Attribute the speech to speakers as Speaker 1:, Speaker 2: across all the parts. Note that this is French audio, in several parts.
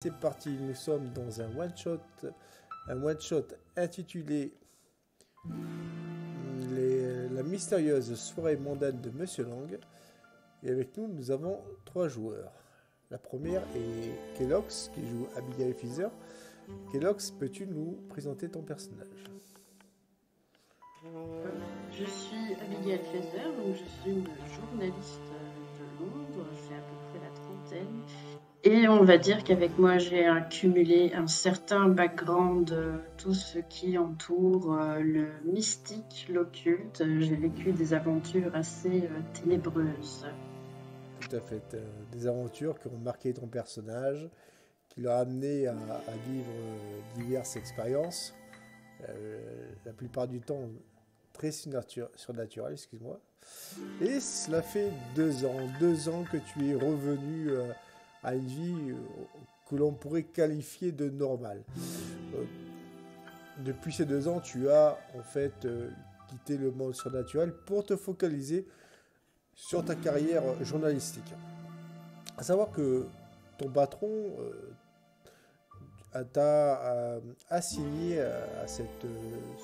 Speaker 1: c'est parti, nous sommes dans un one shot, un one shot intitulé La mystérieuse soirée mondaine de Monsieur Lang. Et avec nous, nous avons trois joueurs. La première est Kellox qui joue Abigail Fizer. Kellox, peux-tu nous présenter ton personnage?
Speaker 2: Je suis Abigail Fizer, donc je suis une journaliste et on va dire qu'avec moi, j'ai accumulé un certain background de tout ce qui entoure euh, le mystique, l'occulte. J'ai vécu des aventures assez euh, ténébreuses.
Speaker 1: Tout à fait. Euh, des aventures qui ont marqué ton personnage, qui l'ont amené à, vivre diverses expériences. la plupart du temps très surnaturelles, excuse-moi. Et cela fait deux ans, deux ans que tu es revenu à une vie euh, que l'on pourrait qualifier de normale. Euh, depuis ces deux ans, tu as en fait euh, quitté le monde surnaturel pour te focaliser sur ta carrière journalistique. À savoir que ton patron t'a assigné à, cette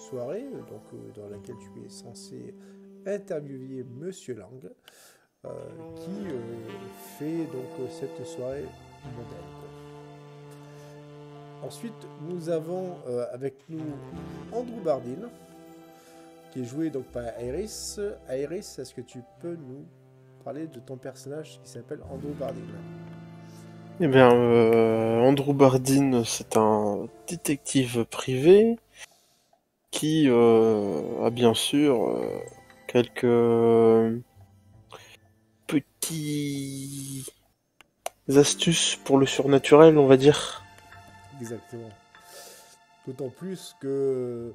Speaker 1: soirée, donc dans laquelle tu es censé interviewer Monsieur Lang. Euh, qui euh, fait donc cette soirée modèle. Ensuite, nous avons euh, avec nous Andrew Bardin, qui est joué donc par Iris. Iris, est-ce que tu peux nous parler de ton personnage qui s'appelle Andrew Bardin?
Speaker 3: Eh bien, Andrew Bardin, c'est un détective privé qui a bien sûr quelques astuces pour le surnaturel, on va dire.
Speaker 1: Exactement. D'autant plus que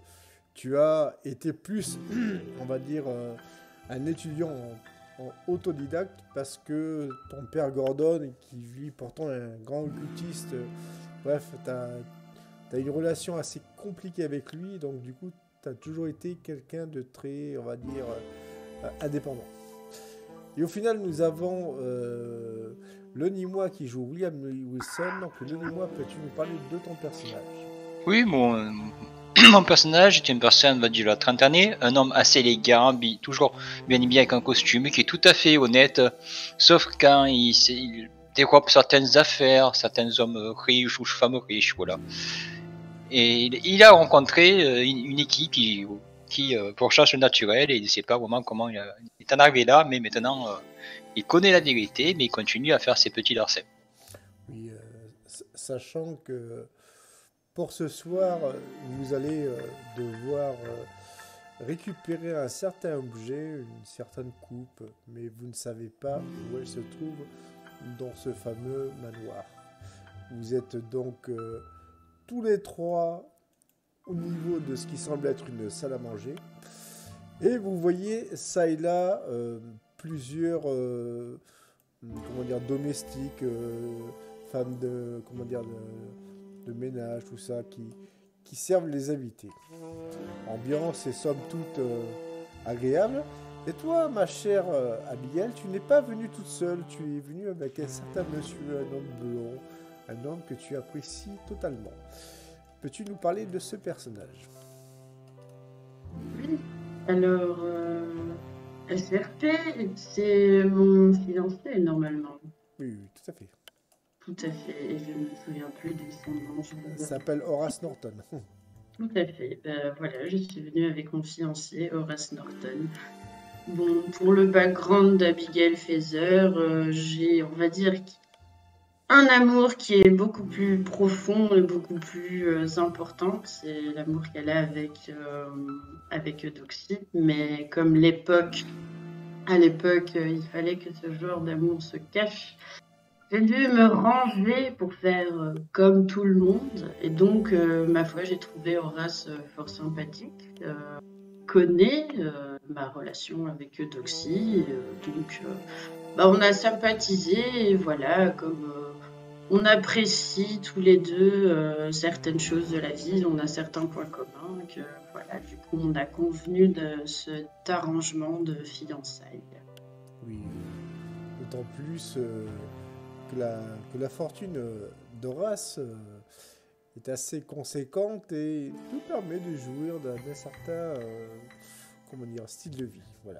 Speaker 1: tu as été plus, on va dire, euh, un étudiant en, autodidacte parce que ton père Gordon, qui vit pourtant un grand occultiste, bref, tu as, as, une relation assez compliquée avec lui, donc du coup, tu as toujours été quelqu'un de très, on va dire, euh, indépendant. Et au final, nous avons euh, le Nîmois qui joue William Wilson. Donc, le Nîmois, peux-tu nous parler de ton personnage?
Speaker 4: Oui, mon, mon personnage est une personne, on va dire, la trentaine années, un homme assez élégant, toujours bien bien avec un costume, qui est tout à fait honnête, sauf quand il, il certaines affaires, certains hommes riches ou femmes riches, voilà. Et il a rencontré euh, une équipe qui, qui euh, pourchasse le naturel et il ne sait pas vraiment comment il, est en arrivé là, mais maintenant euh, il connaît la vérité, mais il continue à faire ses petits larcins.
Speaker 1: Oui, euh, sachant que pour ce soir, vous allez devoir récupérer un certain objet, une certaine coupe, mais vous ne savez pas où elle se trouve dans ce fameux manoir. Vous êtes donc tous les trois au niveau de ce qui semble être une salle à manger. Et vous voyez ça et là euh, plusieurs euh, comment dire, domestiques, euh, femmes de, comment dire, de, ménage, tout ça, qui, qui servent les invités. Ambiance et somme toute agréable. Et toi, ma chère Abigail, tu n'es pas venue toute seule, tu es venue avec un certain monsieur, un homme blond, un homme que tu apprécies totalement. Peux-tu nous parler de ce personnage?
Speaker 2: Oui. Alors, euh, SRP, c'est mon fiancé normalement.
Speaker 1: Oui, oui, tout à fait.
Speaker 2: Tout à fait. je ne me souviens plus de son nom.
Speaker 1: Il s'appelle Horace Norton.
Speaker 2: Tout à fait. Ben, voilà, je suis venue avec mon fiancé, Horace Norton. Bon, pour le background d'Abigail Feather, euh, j'ai, on va dire, un amour qui est beaucoup plus profond et beaucoup plus euh, important. C'est l'amour qu'elle a avec, euh, avec Eudoxie. Mais comme l'époque, à l'époque, euh, il fallait que ce genre d'amour se cache, j'ai dû me ranger pour faire comme tout le monde. Et donc, ma foi, j'ai trouvé Horace fort sympathique. connaît ma relation avec Eudoxie. donc, bah, on a sympathisé. Et voilà, comme on apprécie tous les deux euh, certaines choses de la vie, on a certains points communs. Que, voilà, du coup, on a convenu de cet arrangement de fiançailles.
Speaker 1: Oui, d'autant plus euh, que, la, que la fortune euh, d'Horace euh, est assez conséquente et nous permet de jouir d'un certain euh, comment dire, style de vie. Voilà.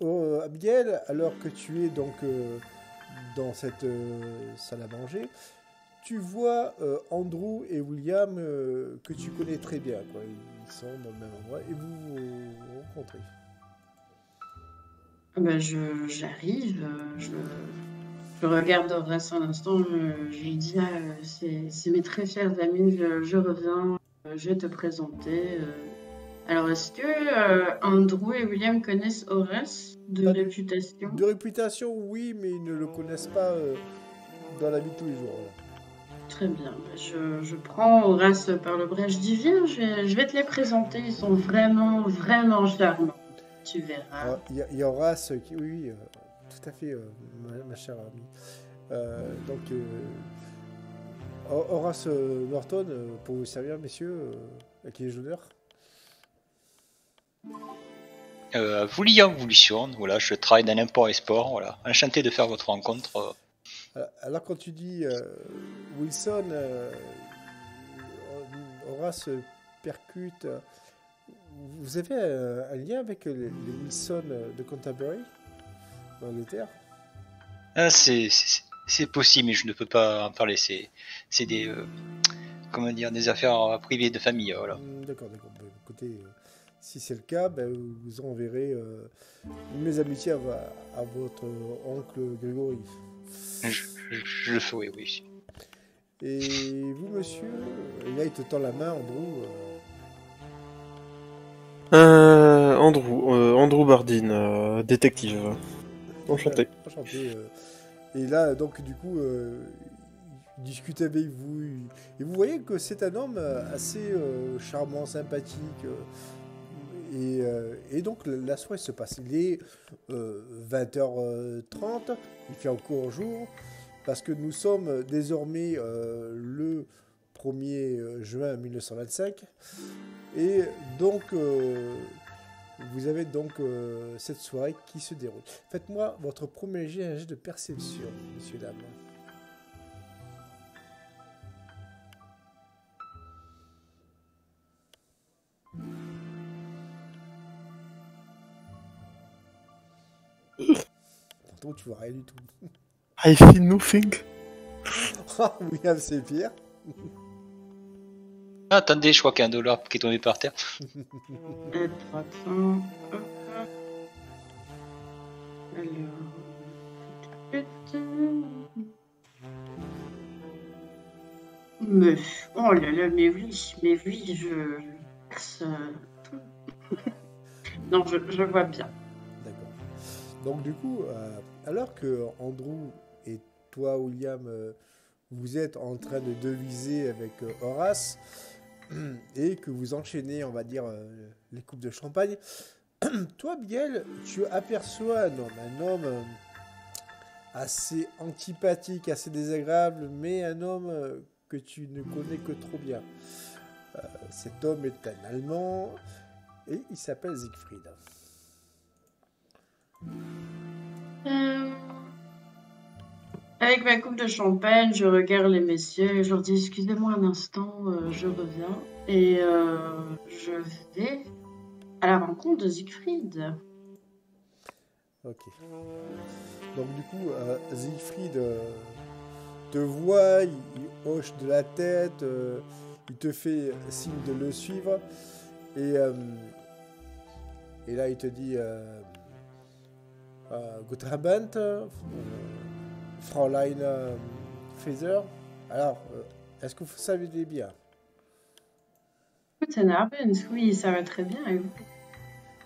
Speaker 1: Oh, Abigail, alors que tu es donc euh, dans cette euh, salle à manger, tu vois Andrew et William que tu connais très bien. Ils sont dans le même endroit et vous vous rencontrez.
Speaker 2: Ah bah, je, j'arrive, je, je regarde Horace un instant, je, lui dis, ah, c'est, mes très chers amis, je, je reviens, je vais te présenter. Alors, est-ce que euh, Andrew et William connaissent Horace de réputation?
Speaker 1: De réputation, oui, mais ils ne le connaissent pas euh, dans la vie de tous les jours.
Speaker 2: Très bien, bah, je, je prends Horace par le bras, je dis, viens, je vais, je vais te les présenter, ils sont vraiment, vraiment charmants. Tu verras.
Speaker 1: Alors, Il y, y a Horace qui, oui, oui, euh, tout à fait, ma, ma chère amie. Donc, Ho- Horace Norton, pour vous servir, messieurs, euh, à qui
Speaker 4: Euh, William Volition, voilà, je travaille dans l'import et sport, voilà. Enchanté de faire votre rencontre. euh.
Speaker 1: Alors, quand tu dis euh, Wilson, euh, Horace percute. euh, vous avez un lien avec les, les Wilson de Canterbury, d'Angleterre?
Speaker 4: Ah, c'est, possible, mais je ne peux pas en parler. C'est, des, comment dire, des affaires privées de famille, voilà.
Speaker 1: D'accord, d'accord. Si c'est le cas, ben, vous enverrez euh, mes amitiés à, votre oncle Grégory.
Speaker 4: Je, je- je le ferai, oui.
Speaker 1: Et vous, monsieur, et là, il te tend la main, Andrew. euh,
Speaker 3: Euh, Andrew, euh, Andrew Bardine, euh, détective. Enchanté.
Speaker 1: Enchanté. euh. Et là, donc, du coup, euh, il discute avec vous. Et vous voyez que c'est un homme assez euh, charmant, sympathique. Euh, et, euh, donc, la- soirée se passe. Il est euh, 20h30. Il fait encore jour. Parce que nous sommes désormais euh, le 1er juin 1925. Et donc, euh, vous avez donc euh, cette soirée qui se déroule. Faites-moi votre premier jet, de perception, messieurs, dames. Tu vois rien du tout.
Speaker 3: I feel nothing.
Speaker 1: Ah, William, c'est pire.
Speaker 4: Ah, attendez, je crois qu'il y a un dollar qui est tombé par terre.
Speaker 2: Euh, 300. hop. Alors. Mais, oh là là, mais oui, mais oui, je. ça- non, je, je vois bien.
Speaker 1: D'accord. Donc, du coup, euh, alors que Andrew et toi, William, euh, vous êtes en train de deviser avec euh, Horace et que vous enchaînez, on va dire, euh, les coupes de champagne, toi, Biel, tu aperçois un homme, un homme assez antipathique, assez désagréable, mais un homme que tu ne connais que trop bien. Cet homme est un Allemand et il s'appelle Siegfried.
Speaker 2: Avec ma coupe de champagne, je regarde les messieurs je leur dis excusez-moi un instant, euh, je reviens. Et euh, je vais à la rencontre de Siegfried.
Speaker 1: Ok. Donc du coup, euh, Siegfried te voit, il, hoche de la tête, il te fait signe de le suivre. Et, et là, il te dit euh, euh, Fräulein euh. Alors, euh, est-ce que vous savez bien
Speaker 2: Guten Abend, oui, ça va très bien. Et vous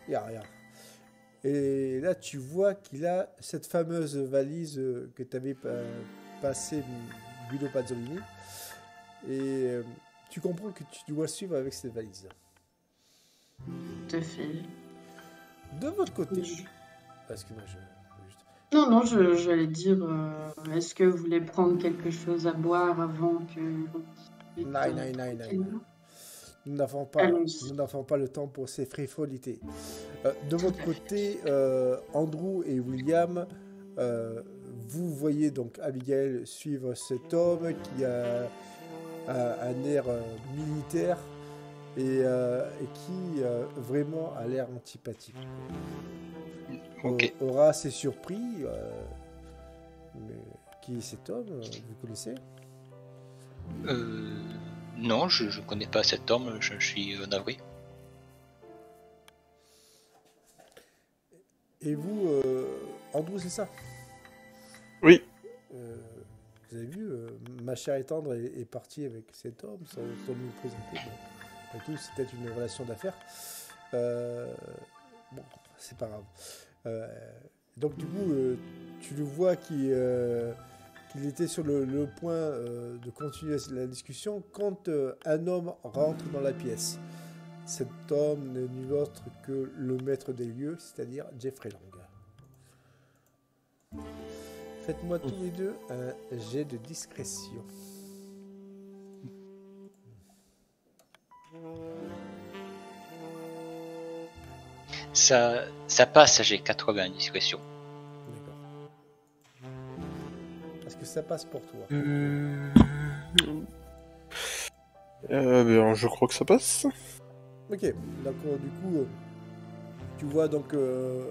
Speaker 1: rien. Et là, tu vois qu'il a cette fameuse valise euh, que tu avais passée Guido Pazzolini. Et euh, tu comprends que tu dois suivre avec cette valise.
Speaker 2: Tout à fait.
Speaker 1: De votre côté, parce que moi je.
Speaker 2: Non, non, je- j'allais dire, euh, est-ce que vous voulez prendre quelque chose à boire avant que...
Speaker 1: Non, non, non, non. Nous n'avons pas,
Speaker 2: Allons-y.
Speaker 1: nous n'avons pas le temps pour ces frivolités. Euh, de votre côté, euh, Andrew et William vous voyez donc Abigail suivre cet homme qui a, a un air militaire et, et qui vraiment a l'air antipathique. Horace est surpris. euh, mais qui est cet homme euh, Vous connaissez?
Speaker 4: Euh, non, je, je connais pas cet homme, je, je suis navré.
Speaker 1: Et vous, euh, Andrew, c'est ça?
Speaker 3: Oui.
Speaker 1: Euh, vous avez vu, euh, ma chère et tendre est, est partie avec cet homme sans, sans nous le présenter. Bon, après tout, c'est peut-être une relation d'affaires. Euh, bon, c'est pas grave. Euh, donc, du coup, euh, tu le vois qui, euh, qu'il était sur le, le point euh, de continuer la discussion quand euh, un homme rentre dans la pièce. Cet homme n'est nul autre que le maître des lieux, c'est-à-dire Jeffrey Lang. Faites-moi tous les deux un jet de discrétion.
Speaker 4: Ça, ça passe, j'ai 80 discrétion.
Speaker 1: D'accord. Est-ce que ça passe pour toi
Speaker 3: Euh... euh, ben, je crois que ça passe.
Speaker 1: Ok, d'accord. Du coup, euh, tu vois donc euh,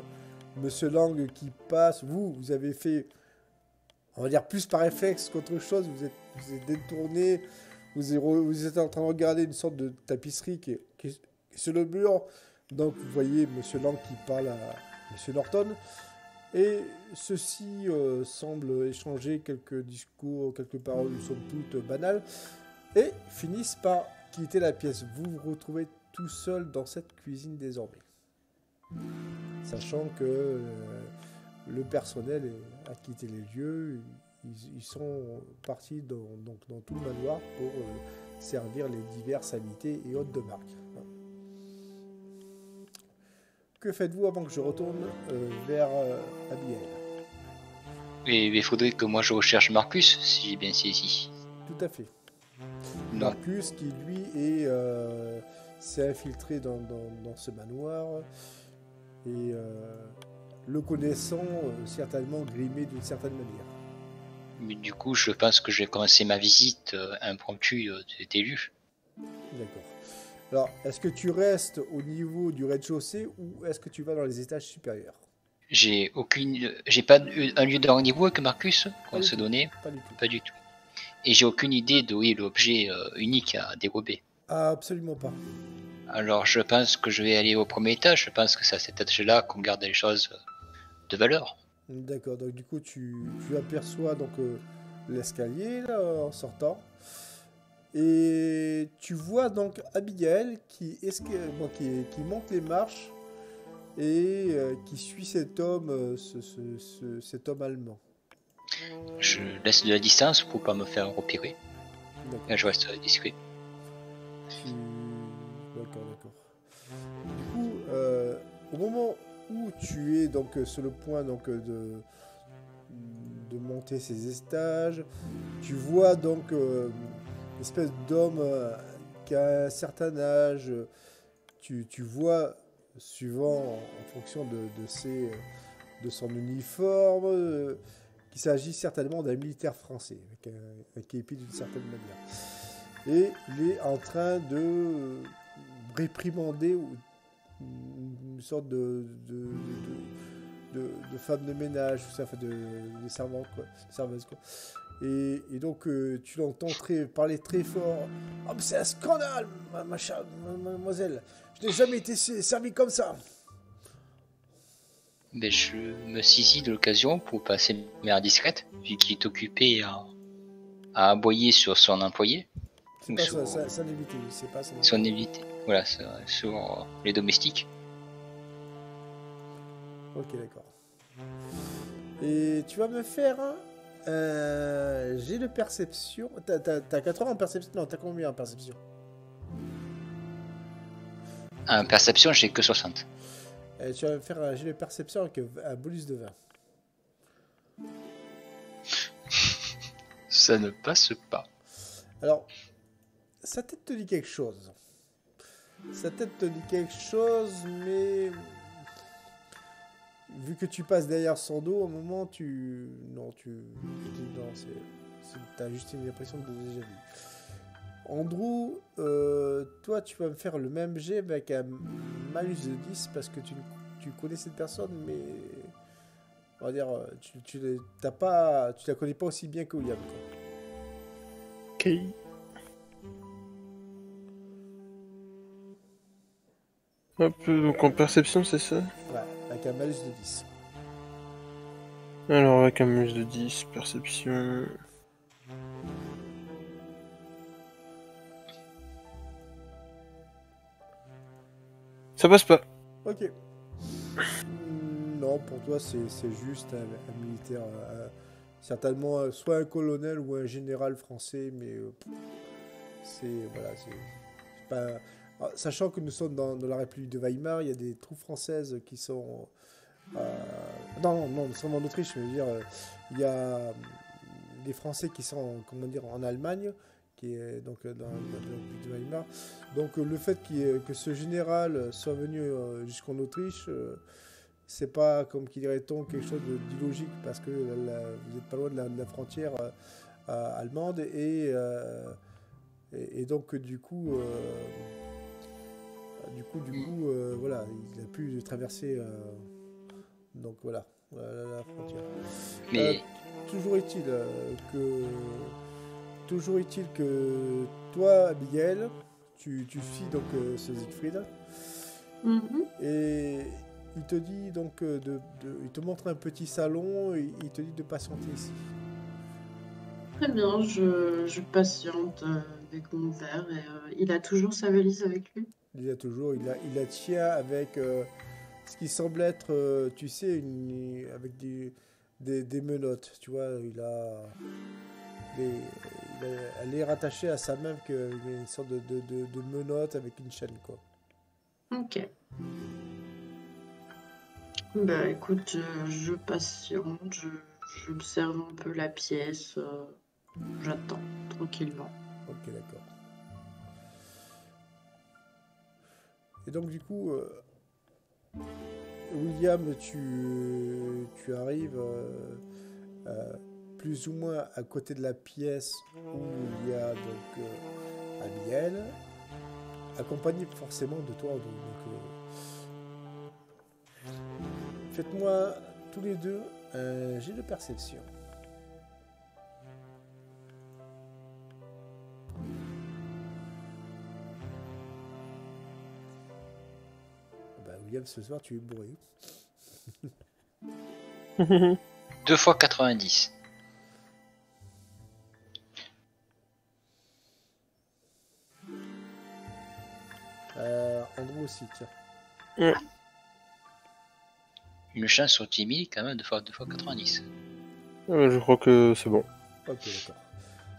Speaker 1: Monsieur Lang qui passe. Vous, vous avez fait, on va dire plus par réflexe qu'autre chose. Vous êtes, vous êtes détourné. Vous êtes, re- vous êtes en train de regarder une sorte de tapisserie qui est- qui est sur le mur. Donc vous voyez Monsieur Lang qui parle à Monsieur Norton. Et ceux-ci euh, semblent échanger quelques discours, quelques paroles somme toute banales, et finissent par quitter la pièce. Vous vous retrouvez tout seul dans cette cuisine désormais. Sachant que euh, le personnel a quitté les lieux, ils, sont partis dans, donc, tout le manoir pour euh, servir les diverses invités et hôtes de marque. Que faites-vous avant que je retourne euh, vers euh, Abigail
Speaker 4: Et il faudrait que moi je recherche Marcus, si j'ai bien saisi.
Speaker 1: Tout à fait.
Speaker 4: Non.
Speaker 1: Marcus qui lui est euh, s'est infiltré dans, dans- dans ce manoir et le connaissant certainement grimé d'une certaine manière.
Speaker 4: Mais du coup, je pense que je vais commencer ma visite impromptue euh, d'élu.
Speaker 1: D'accord. Alors, est-ce que tu restes au niveau du rez-de-chaussée ou est-ce que tu vas dans les étages supérieurs?
Speaker 4: J'ai aucune, j'ai pas un lieu de rendez-vous avec Marcus qu'on se donnait,
Speaker 1: Pas du tout.
Speaker 4: pas du tout. Et j'ai aucune idée de où est l'objet euh, unique à dérober.
Speaker 1: Ah, absolument pas.
Speaker 4: Alors je pense que je vais aller au premier étage. Je pense que c'est à cet étage-là qu'on garde les choses euh, de valeur.
Speaker 1: D'accord, donc du coup tu, tu aperçois donc euh, l'escalier là, en sortant. Et tu vois donc Abigail qui, esca- bon, qui, qui monte les marches et euh, qui suit cet homme, euh, ce- ce- ce- cet homme allemand.
Speaker 4: Je laisse de la distance pour pas me faire repérer. Je reste discret.
Speaker 1: Tu- D'accord, d'accord. Du coup, euh, au moment où tu es donc sur le point donc de de monter ces étages, tu vois donc espèce d'homme euh, qui a un certain âge. Tu, tu vois, suivant en, fonction de, de ses, de son uniforme, euh, qu'il s'agit certainement d'un militaire français, avec un, un képi d'une certaine manière et il est en train de euh, réprimander ou- une sorte de, de, femme de ménage, tout ça, de servante, quoi, serveuse, quoi. Et, et donc euh, tu l'entends très, parler très fort. Mais c'est un scandale, ma, ma chère ma- mademoiselle. Je n'ai jamais été se- servi comme ça.
Speaker 4: Mais je me saisis de l'occasion pour passer de manière discrète, vu qu'il est occupé à, à aboyer sur son employé,
Speaker 1: C'est pas
Speaker 4: sur-
Speaker 1: ça, ça, c'est pas ça.
Speaker 4: son évité. Voilà, sur, sur, les domestiques.
Speaker 1: Ok, d'accord. Et tu vas me faire un. Euh, J'ai de perception. T'as, t'as, t'as 80 en perception? Non, t'as combien en perception?
Speaker 4: En perception, j'ai que 60.
Speaker 1: Euh, Tu vas me faire un jet de perception avec un bonus de 20.
Speaker 4: Ça ne passe pas.
Speaker 1: Alors, sa tête te dit quelque chose. Sa tête te dit quelque chose, mais. Vu que tu passes derrière son dos, au moment, tu. Non, tu. tu dis non, c'est. T'as juste une impression de déjà vu. Andrew, euh, toi, tu vas me faire le même jet avec un malus de 10 parce que tu, tu connais cette personne, mais. On va dire, tu, tu, t'as pas, tu la connais pas aussi bien que William. quoi.
Speaker 3: Ok. Hop, donc en perception, c'est ça?
Speaker 1: Ouais, avec un malus de 10.
Speaker 3: Alors, avec un malus de 10, perception. Ça passe pas.
Speaker 1: Ok. Non, pour toi, c'est juste un, un militaire. euh, certainement euh, soit un colonel ou un général français, mais euh, c'est. Voilà, c'est c'est pas. Ah, Sachant que nous sommes dans, la République de Weimar, il y a des troupes françaises qui sont. euh, non, non, nous sommes en Autriche, je veux dire, euh, il y a euh, des Français qui sont, comment dire, en Allemagne, qui est donc dans, la République de Weimar. Donc le fait que ce général soit venu jusqu'en Autriche, c'est pas, comme qui dirait-on, quelque chose d'illogique, parce que vous n'êtes pas loin de la, frontière allemande, et, et, donc du coup, du coup, du coup, euh, voilà, il a pu traverser, euh, donc voilà, la, la frontière.
Speaker 4: Mais
Speaker 1: Toujours est-il euh, que toujours est-il que toi, Abigail, tu, tu suis donc euh, ce Siegfried
Speaker 2: Mhm.
Speaker 1: et il te dit donc euh, de, de- il te montre un petit salon et il te dit de patienter ici.
Speaker 2: Très bien, je, je patiente euh, avec mon verre et euh, il a toujours sa valise avec lui.
Speaker 1: Il y a toujours, il, a, il la tient avec euh, ce qui semble être, euh, tu sais, une, avec des, des, des menottes, tu vois, il a, des- il a- elle est rattachée à sa main euh, une sorte de, de, de, de menottes avec une chaîne, quoi.
Speaker 2: Ok. Bah écoute, euh, je patiente, je, j'observe un peu la pièce, euh, j'attends tranquillement.
Speaker 1: Ok, d'accord. Et donc, du coup, euh, William, tu, tu arrives euh, euh, plus ou moins à côté de la pièce où il y a donc Abigail, accompagné forcément de toi. Donc, Faites-moi tous les deux un jet de perception. William, ce soir, tu es bourré.
Speaker 4: 2 fois 90.
Speaker 1: Euh, Andrew aussi, tiens.
Speaker 4: Une chance sur 10 000, quand même, 2 fois, 2 fois 90.
Speaker 3: Euh, je crois que c'est bon.
Speaker 1: Ok, d'accord.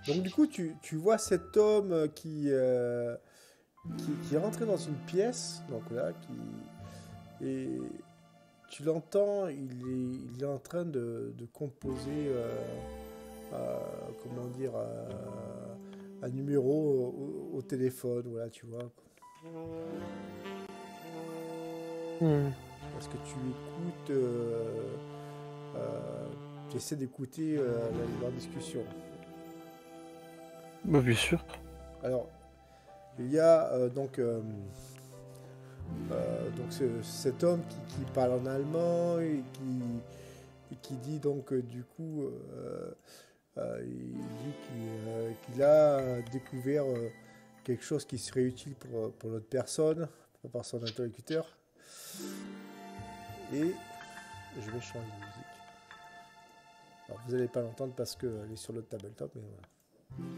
Speaker 1: Donc du coup, tu, tu vois cet homme qui, euh, qui, qui est rentré dans une pièce, donc là, qui... Et tu l'entends, il est, il est en train de, de composer, euh, euh, comment dire, euh, un numéro au, au téléphone, voilà, tu vois.
Speaker 3: Hmm.
Speaker 1: Parce que tu écoutes, tu essaies d'écouter la- leur discussion.
Speaker 3: Bah, bien sûr.
Speaker 1: Alors, il y a donc, euh, donc ce- cet homme qui, parle en allemand et qui, qui dit donc du coup, euh, euh, il euh, qu'il a découvert quelque chose qui serait utile pour, pour l'autre personne, par son interlocuteur. Et je vais changer de musique. Alors vous n'allez pas l'entendre parce qu'elle est sur le tabletop, mais voilà.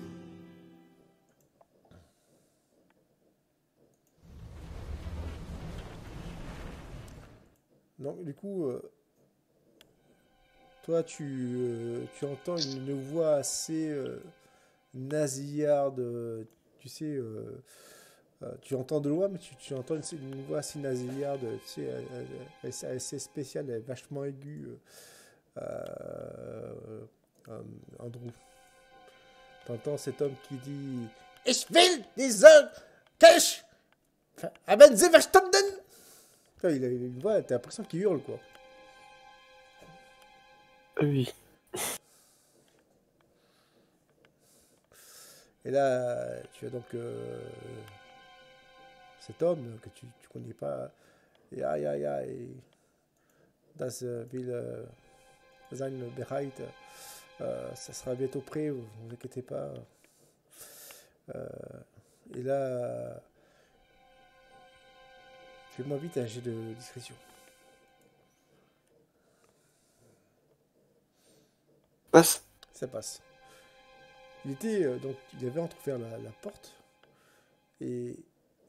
Speaker 1: Donc, du coup, euh, toi, tu, euh, tu entends une voix assez euh, nasillarde, euh, tu sais, tu entends de loin, mais tu, entends une, voix assez nasillarde, tu sais, assez, spéciale, elle est vachement aiguë, Andrew. T'entends cet homme qui dit Ich will verstanden il a il a une voix, t'as l'impression qu'il hurle quoi.
Speaker 3: Oui.
Speaker 1: Et là, tu as donc euh, cet homme que tu ne connais pas. Et aïe aïe aïe. Das will sein bereit. Ça sera bientôt prêt, vous ne vous inquiétez pas. Euh, et là, fais-moi vite un jet de discrétion.
Speaker 3: Passe.
Speaker 1: Ça passe. Il était euh, donc il avait entrouvert la, la porte et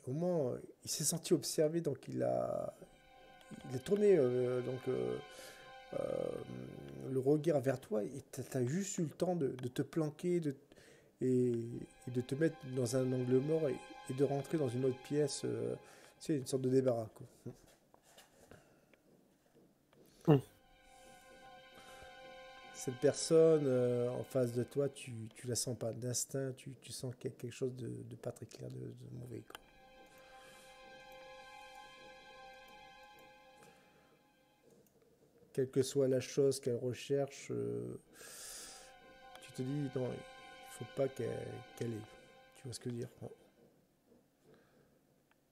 Speaker 1: au moment euh, il s'est senti observé donc il a il a tourné euh, donc le regard vers toi et tu as juste eu le temps de, de te planquer de, et, et de te mettre dans un angle mort et, et de rentrer dans une autre pièce sais une sorte de débarras quoi.
Speaker 3: Hmm.
Speaker 1: Cette personne euh, en face de toi, tu, tu la sens pas d'instinct, tu, tu sens qu'il y a quelque chose de, de pas très clair, de, de mauvais. quoi. Quelle que soit la chose qu'elle recherche, euh, tu te dis non, il faut pas qu'elle qu'elle ait. Tu vois ce que je veux dire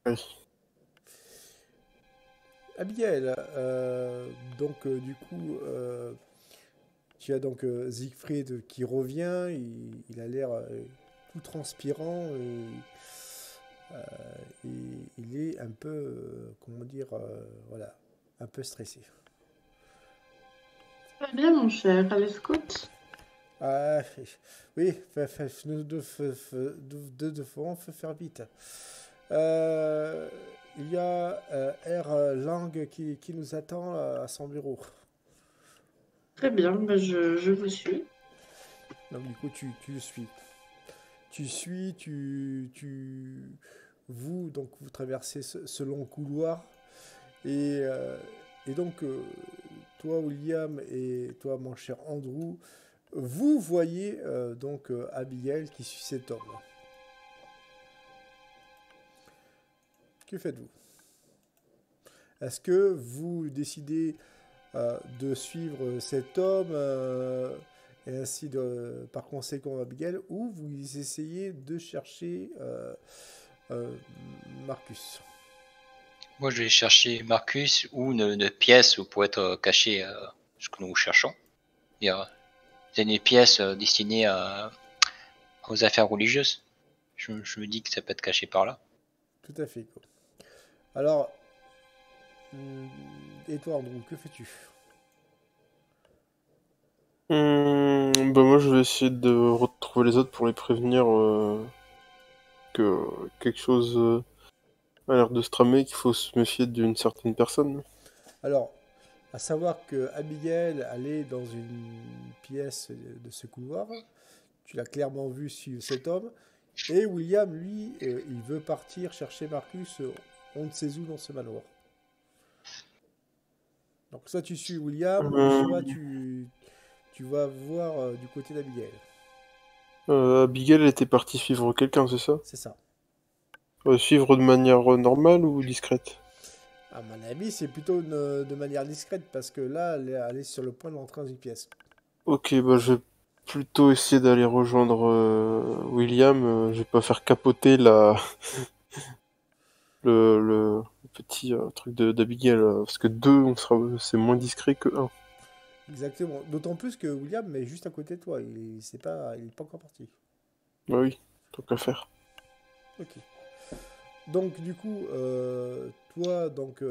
Speaker 3: Oui.
Speaker 1: Abigail, euh, donc euh, du coup, euh, tu as donc Siegfried qui revient, il, il a l'air tout transpirant et, et il est un peu, comment dire, voilà, un peu stressé.
Speaker 2: Très bien, mon cher. À l'escoute?
Speaker 1: Ah, oui, nous devons faire vite. Euh, il y a euh, R. Lang qui, qui nous attend à son bureau.
Speaker 2: Très bien, ben je, je vous suis.
Speaker 1: Donc du coup, tu, tu le suis. Tu suis, tu, tu, vous, donc vous traversez ce, ce long couloir. Et, euh, et donc, euh, toi, William, et toi, mon cher Andrew, vous voyez euh, donc euh, Abigail qui suit cet homme. Que faites-vous? Est-ce que vous décidez euh, de suivre cet homme euh, et ainsi de, par conséquent Abigail, ou vous essayez de chercher euh, Marcus?
Speaker 4: Moi, je vais chercher Marcus ou une, une pièce pour être caché ce que nous cherchons. Il y a c'est une pièce destinée à, aux affaires religieuses. Je, je me dis que ça peut être caché par là.
Speaker 1: Tout à fait. Alors, et toi Andrew, que fais-tu?
Speaker 3: Hum, bah moi je vais essayer de retrouver les autres pour les prévenir euh, que quelque chose euh, a l'air de se tramer, qu'il faut se méfier d'une certaine personne.
Speaker 1: Alors, à savoir que Abigail allait dans une pièce de ce couloir. Tu l'as clairement vu suivre cet homme. Et William, lui, euh, il veut partir chercher Marcus, on ne sait où dans ce manoir. Donc, soit tu suis William,
Speaker 3: Mhm.
Speaker 1: soit tu, tu vas voir euh, du côté d'Abigail.
Speaker 3: Euh, Abigail était partie suivre quelqu'un, c'est ça?
Speaker 1: C'est ça.
Speaker 3: Euh, suivre de manière euh, normale ou discrète?
Speaker 1: À mon avis, c'est plutôt une- de manière discrète parce que là, elle est, elle est sur le point de rentrer dans une pièce.
Speaker 3: Ok, bah je vais plutôt essayer d'aller rejoindre euh, William. euh, je vais pas faire capoter la le, le petit euh, truc de d'Abigail euh, parce que deux, on sera c'est moins discret que un.
Speaker 1: Exactement. D'autant plus que William est juste à côté de toi. Il n'est pas, il est pas encore parti.
Speaker 3: Bah oui, tant qu'à faire.
Speaker 1: Ok. Donc du coup, euh, toi, donc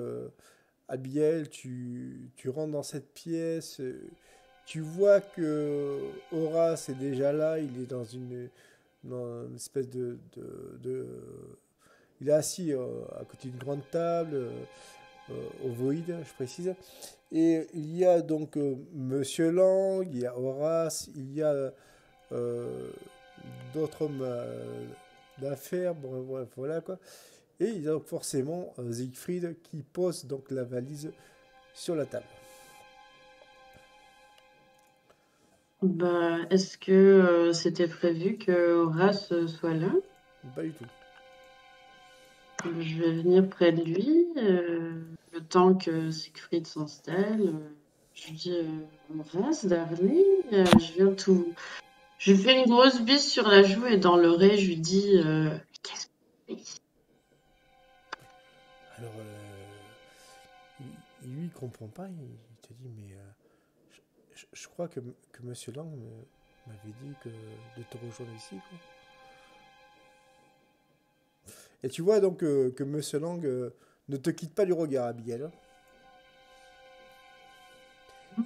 Speaker 1: Abigail, tu, tu rentres dans cette pièce. tu vois que Horace est déjà là. Il est dans une, dans une espèce de, de, de- il est assis euh, à côté d'une grande table, euh, euh, ovoïde, je précise. Et il y a donc Monsieur Lang, il y a Horace, il y a d'autres hommes d'affaires, bref, voilà quoi. Et il y a donc forcément Siegfried qui pose donc la valise sur la table.
Speaker 2: Bah, est-ce que euh, c'était prévu que Horace soit là?
Speaker 1: Pas du tout.
Speaker 2: Je vais venir près de lui, euh, le temps que Siegfried s'installe. euh, Je dis, euh, reste, darling, euh, je viens tout. Je lui fais une grosse bise sur la joue et dans l'oreille, je lui dis, qu'est-ce que tu fais ici?
Speaker 1: Alors, lui, il comprend pas. Il, te dit, mais je, je- crois que, que Monsieur Lang m'avait dit que de te rejoindre ici. Quoi. Et tu vois donc euh, que Monsieur Lang euh, ne te quitte pas du regard, Abigail.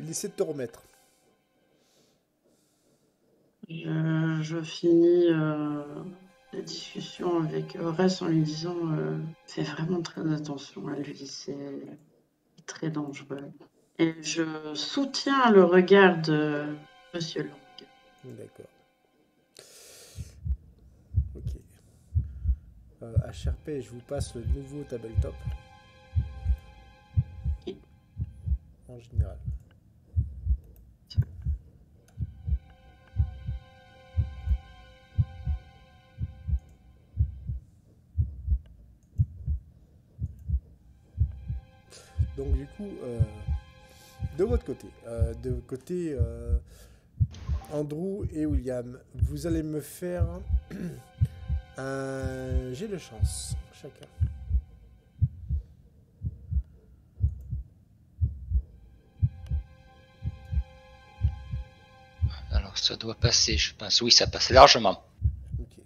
Speaker 1: Il essaie de te remettre.
Speaker 2: Je, je finis euh, la discussion avec Horace en lui disant, euh, fais vraiment très attention à lui, c'est très dangereux. Et je soutiens le regard de Monsieur Lang.
Speaker 1: D'accord. Ok. Euh, Sherpay, je vous passe le nouveau tabletop. En général. Donc du coup, euh, de votre côté, euh, de côté, euh, Andrew et William, vous allez me faire un jet de chance chacun.
Speaker 4: Alors ça doit passer, je pense. Oui, ça passe largement.
Speaker 1: Ok.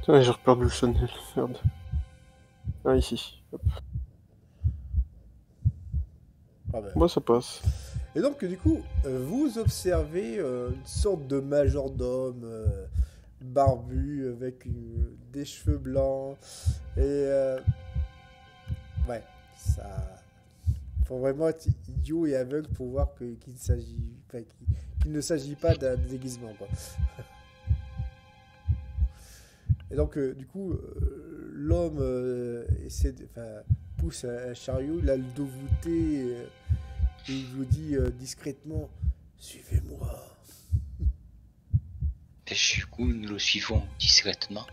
Speaker 3: Putain, j'ai reperdu le Chanel, merde. Ah, ici. Hop.
Speaker 1: Ah ben.
Speaker 3: Moi, ça passe.
Speaker 1: Et donc du coup, euh, vous observez euh, une sorte de majordome euh, barbu avec une- des cheveux blancs et ouais, ça faut vraiment être idiot et aveugle pour voir qu'il s'agit, qu'il- ne s'agit pas d'un déguisement quoi. Et donc du coup, l'homme pousse un, un chariot, il a le dos voûté. Et il vous dit euh, discrètement Suivez-moi.
Speaker 4: Et du coup, nous le suivons discrètement.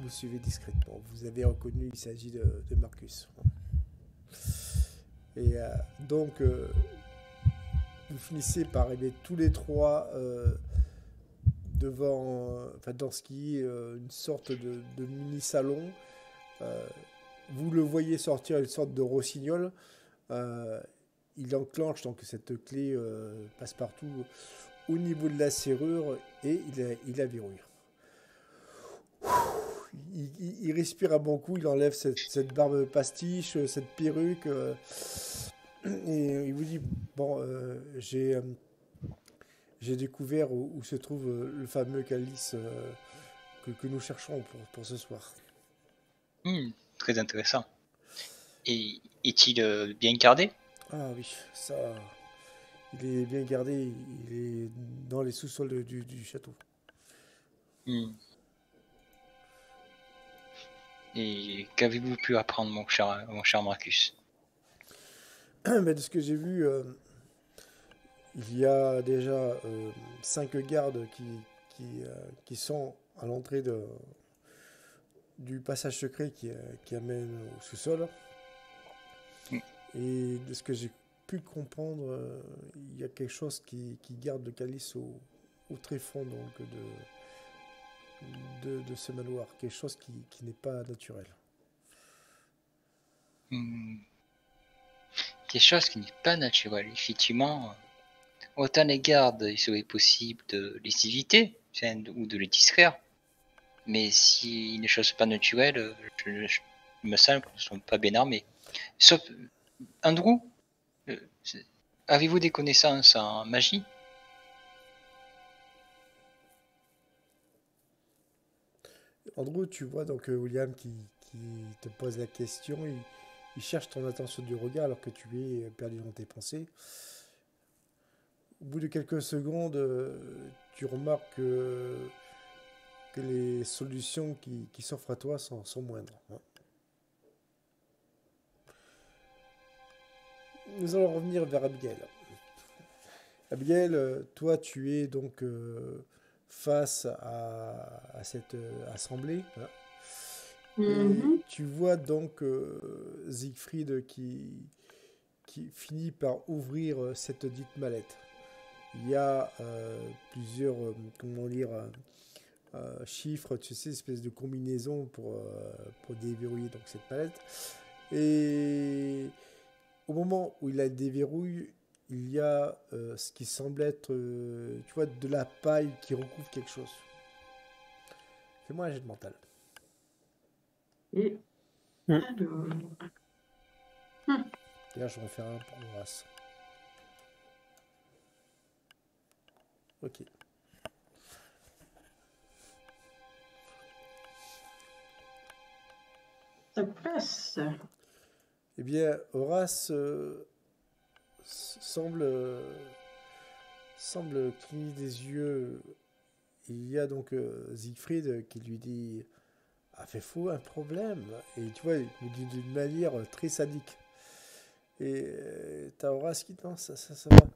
Speaker 1: Vous suivez discrètement. Vous avez reconnu, il s'agit de, de Marcus. Et euh, donc, euh, vous finissez par arriver tous les trois devant, enfin, dans ce qui est une sorte de, de mini-salon. Vous le voyez sortir une sorte de rossignol. Euh, il enclenche donc cette clé euh, passe-partout au niveau de la serrure et il la, il verrouille. Il, respire à bon coup, il enlève cette, barbe pastiche, cette perruque, euh, et il vous dit Bon, j'ai découvert où, se trouve le fameux calice que, que nous cherchons pour, pour ce soir.
Speaker 4: Hmm, très intéressant. Et est-il euh, bien gardé?
Speaker 1: Ah oui, ça. Il est bien gardé, il est dans les sous-sols du, du château.
Speaker 4: Hmm. Et qu'avez-vous pu apprendre, mon cher, mon cher Marcus?
Speaker 1: Mais de ce que j'ai vu, euh, il y a déjà euh, cinq gardes qui, qui, euh, qui sont à l'entrée de, du passage secret qui, qui amène au sous-sol. Et de ce que j'ai pu comprendre, euh, il y a quelque chose qui, garde le calice au, au tréfonds donc, de, de, ce manoir. Quelque chose qui, n'est pas naturel.
Speaker 4: Hmm. Quelque chose qui n'est pas naturel. Effectivement, autant les gardes, il serait possible de les éviter ou de les distraire. Mais si les choses pas naturelles, je, me semble qu'ils ne sont pas bien armés. Sauf, Andrew, euh, avez-vous des connaissances en magie?
Speaker 1: Andrew, tu vois donc euh, William qui, te pose la question, il, cherche ton attention du regard alors que tu es perdu dans tes pensées. Au bout de quelques secondes, euh, tu remarques que, les solutions qui, s'offrent à toi sont, sont moindres. hein. Nous allons revenir vers Abigail. Abigail, toi tu es donc euh, face à, à cette euh, assemblée. hein. Et
Speaker 2: Mhm.
Speaker 1: tu vois donc euh, Siegfried qui, qui finit par ouvrir cette dite mallette. Il y a plusieurs, comment dire, chiffres, tu sais, espèce de combinaison pour, pour déverrouiller donc cette mallette. Et au moment où il la déverrouille, il y a euh, ce qui semble être, euh, tu vois, de la paille qui recouvre quelque chose. Fais-moi un jet de mental.
Speaker 2: Et
Speaker 3: Mm.
Speaker 2: alors,
Speaker 1: D'ailleurs, je vais en faire un pour Horace. Ok.
Speaker 2: ça passe.
Speaker 1: Eh bien, Horace euh, semble, semble cligner des yeux. Il y a donc euh, Siegfried qui lui dit Ah, fait fou, un problème. Et tu vois, il lui dit d'une manière très sadique. Et euh, t'as Horace qui dit ça, ça, ça va.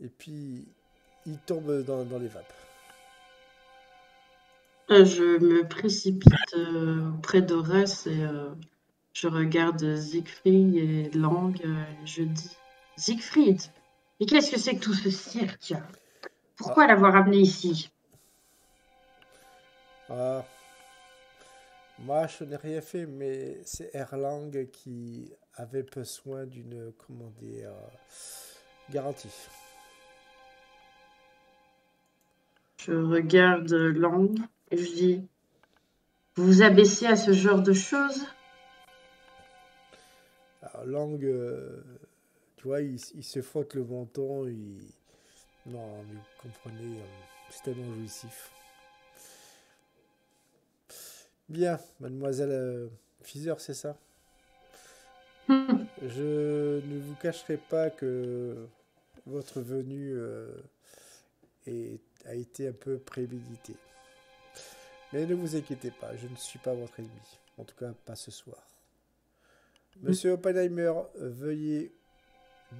Speaker 1: Et puis, il tombe dans, dans les vapes.
Speaker 2: Je me précipite euh, près d'Horace et je regarde Siegfried et Lang euh, et je dis Siegfried, mais qu'est-ce que c'est que tout ce cirque? Pourquoi l'avoir amené ici?
Speaker 1: Ah, moi, je n'ai rien fait, mais c'est Erlang qui avait besoin d'une, comment dire, garantie.
Speaker 2: Je regarde Lang et je dis Vous vous abaissez à ce genre de choses?
Speaker 1: Alors, Lang, euh, tu vois, il, il se frotte le menton, il... Non, mais vous comprenez, euh, c'est tellement jouissif. Bien, mademoiselle euh, Fizer, c'est ça?
Speaker 2: Hum,
Speaker 1: Je ne vous cacherai pas que votre venue euh, est- a été un peu préméditée. Mais ne vous inquiétez pas, je ne suis pas votre ennemi. En tout cas, pas ce soir. Monsieur Oppenheimer, veuillez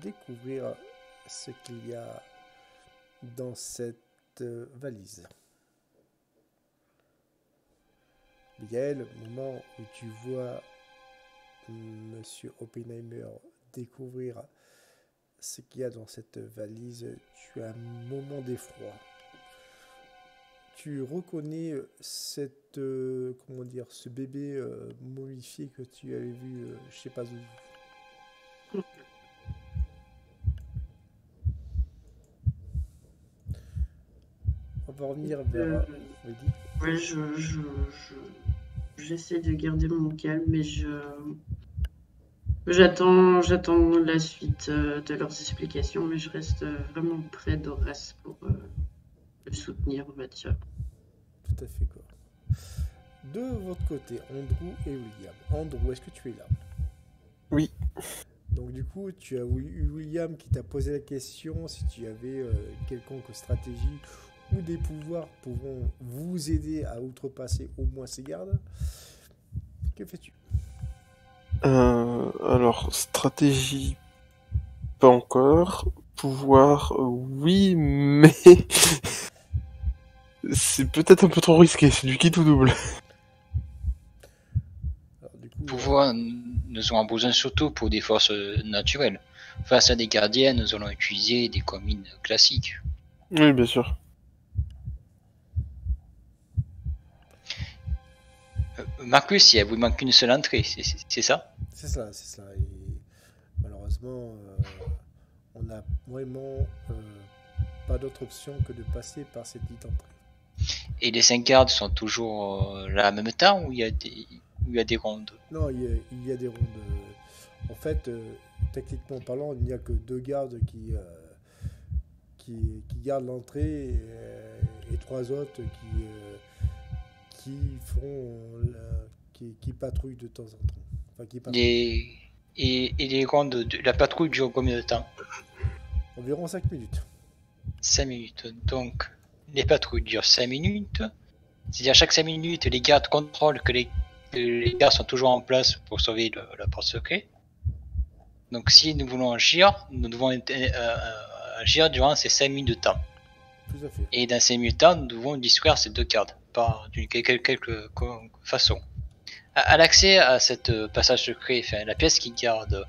Speaker 1: découvrir ce qu'il y a dans cette euh, valise. Miguel, au moment où tu vois Monsieur Oppenheimer découvrir ce qu'il y a dans cette valise, tu as un moment d'effroi. Tu reconnais euh, cette, euh, comment dire, ce bébé euh, momifié que tu avais vu euh, chez Pazuzu? On va revenir vers.
Speaker 2: Euh,
Speaker 1: Oui, dis.
Speaker 2: Ouais, je, je, je- j'essaie de garder mon calme, mais je, j'attends, j'attends la suite euh, de leurs explications, mais je reste euh, vraiment près d'Horace pour euh, soutenir, on va dire.
Speaker 1: Tout à fait quoi. De votre côté, Andrew et William. Andrew, est-ce que tu es là?
Speaker 3: Oui.
Speaker 1: Donc du coup, tu as eu William qui t'a posé la question si tu avais euh, quelconque stratégie ou des pouvoirs pouvant vous aider à outrepasser au moins ces gardes. Que fais-tu?
Speaker 3: Euh, alors, stratégie, pas encore. Pouvoir, euh, oui, mais c'est peut-être un peu trop risqué. C'est du kit ou double.
Speaker 1: Alors du coup,
Speaker 4: Pouvoir, nous avons besoin surtout pour des forces naturelles. Face à des gardiens, nous allons utiliser des combines classiques.
Speaker 3: Oui, bien sûr.
Speaker 4: Euh, Marcus, il vous manque une seule entrée, c'est- c'est c'est ça?
Speaker 1: C'est cela. Et malheureusement, euh, on n'a vraiment euh, pas d'autre option que de passer par cette dite entrée.
Speaker 4: Et les cinq gardes sont toujours euh, là en même temps ou il y a des, où il y a des rondes?
Speaker 1: Non, il y a, il y a des rondes. euh, En fait, euh, techniquement parlant, il n'y a que deux gardes qui, qui, qui gardent l'entrée et, et trois autres qui, qui font la- qui, qui patrouillent de temps en temps. Enfin, qui.
Speaker 4: Et, et les rondes, de... la patrouille dure combien de temps?
Speaker 1: Environ 5 minutes.
Speaker 4: 5 minutes. Donc, les patrouilles durent 5 minutes. C'est-à-dire, chaque 5 minutes, les gardes contrôlent que les, que les gardes sont toujours en place pour sauver le, la porte secrète. Donc, si nous voulons agir, nous devons euh, euh, agir durant ces 5 minutes de temps.
Speaker 1: Tout à fait.
Speaker 4: Et dans ces minutes de temps, nous devons distraire ces deux gardes par d'une quelque, façon. À, à l'accès à cette euh, passage secret, enfin, la pièce qui garde,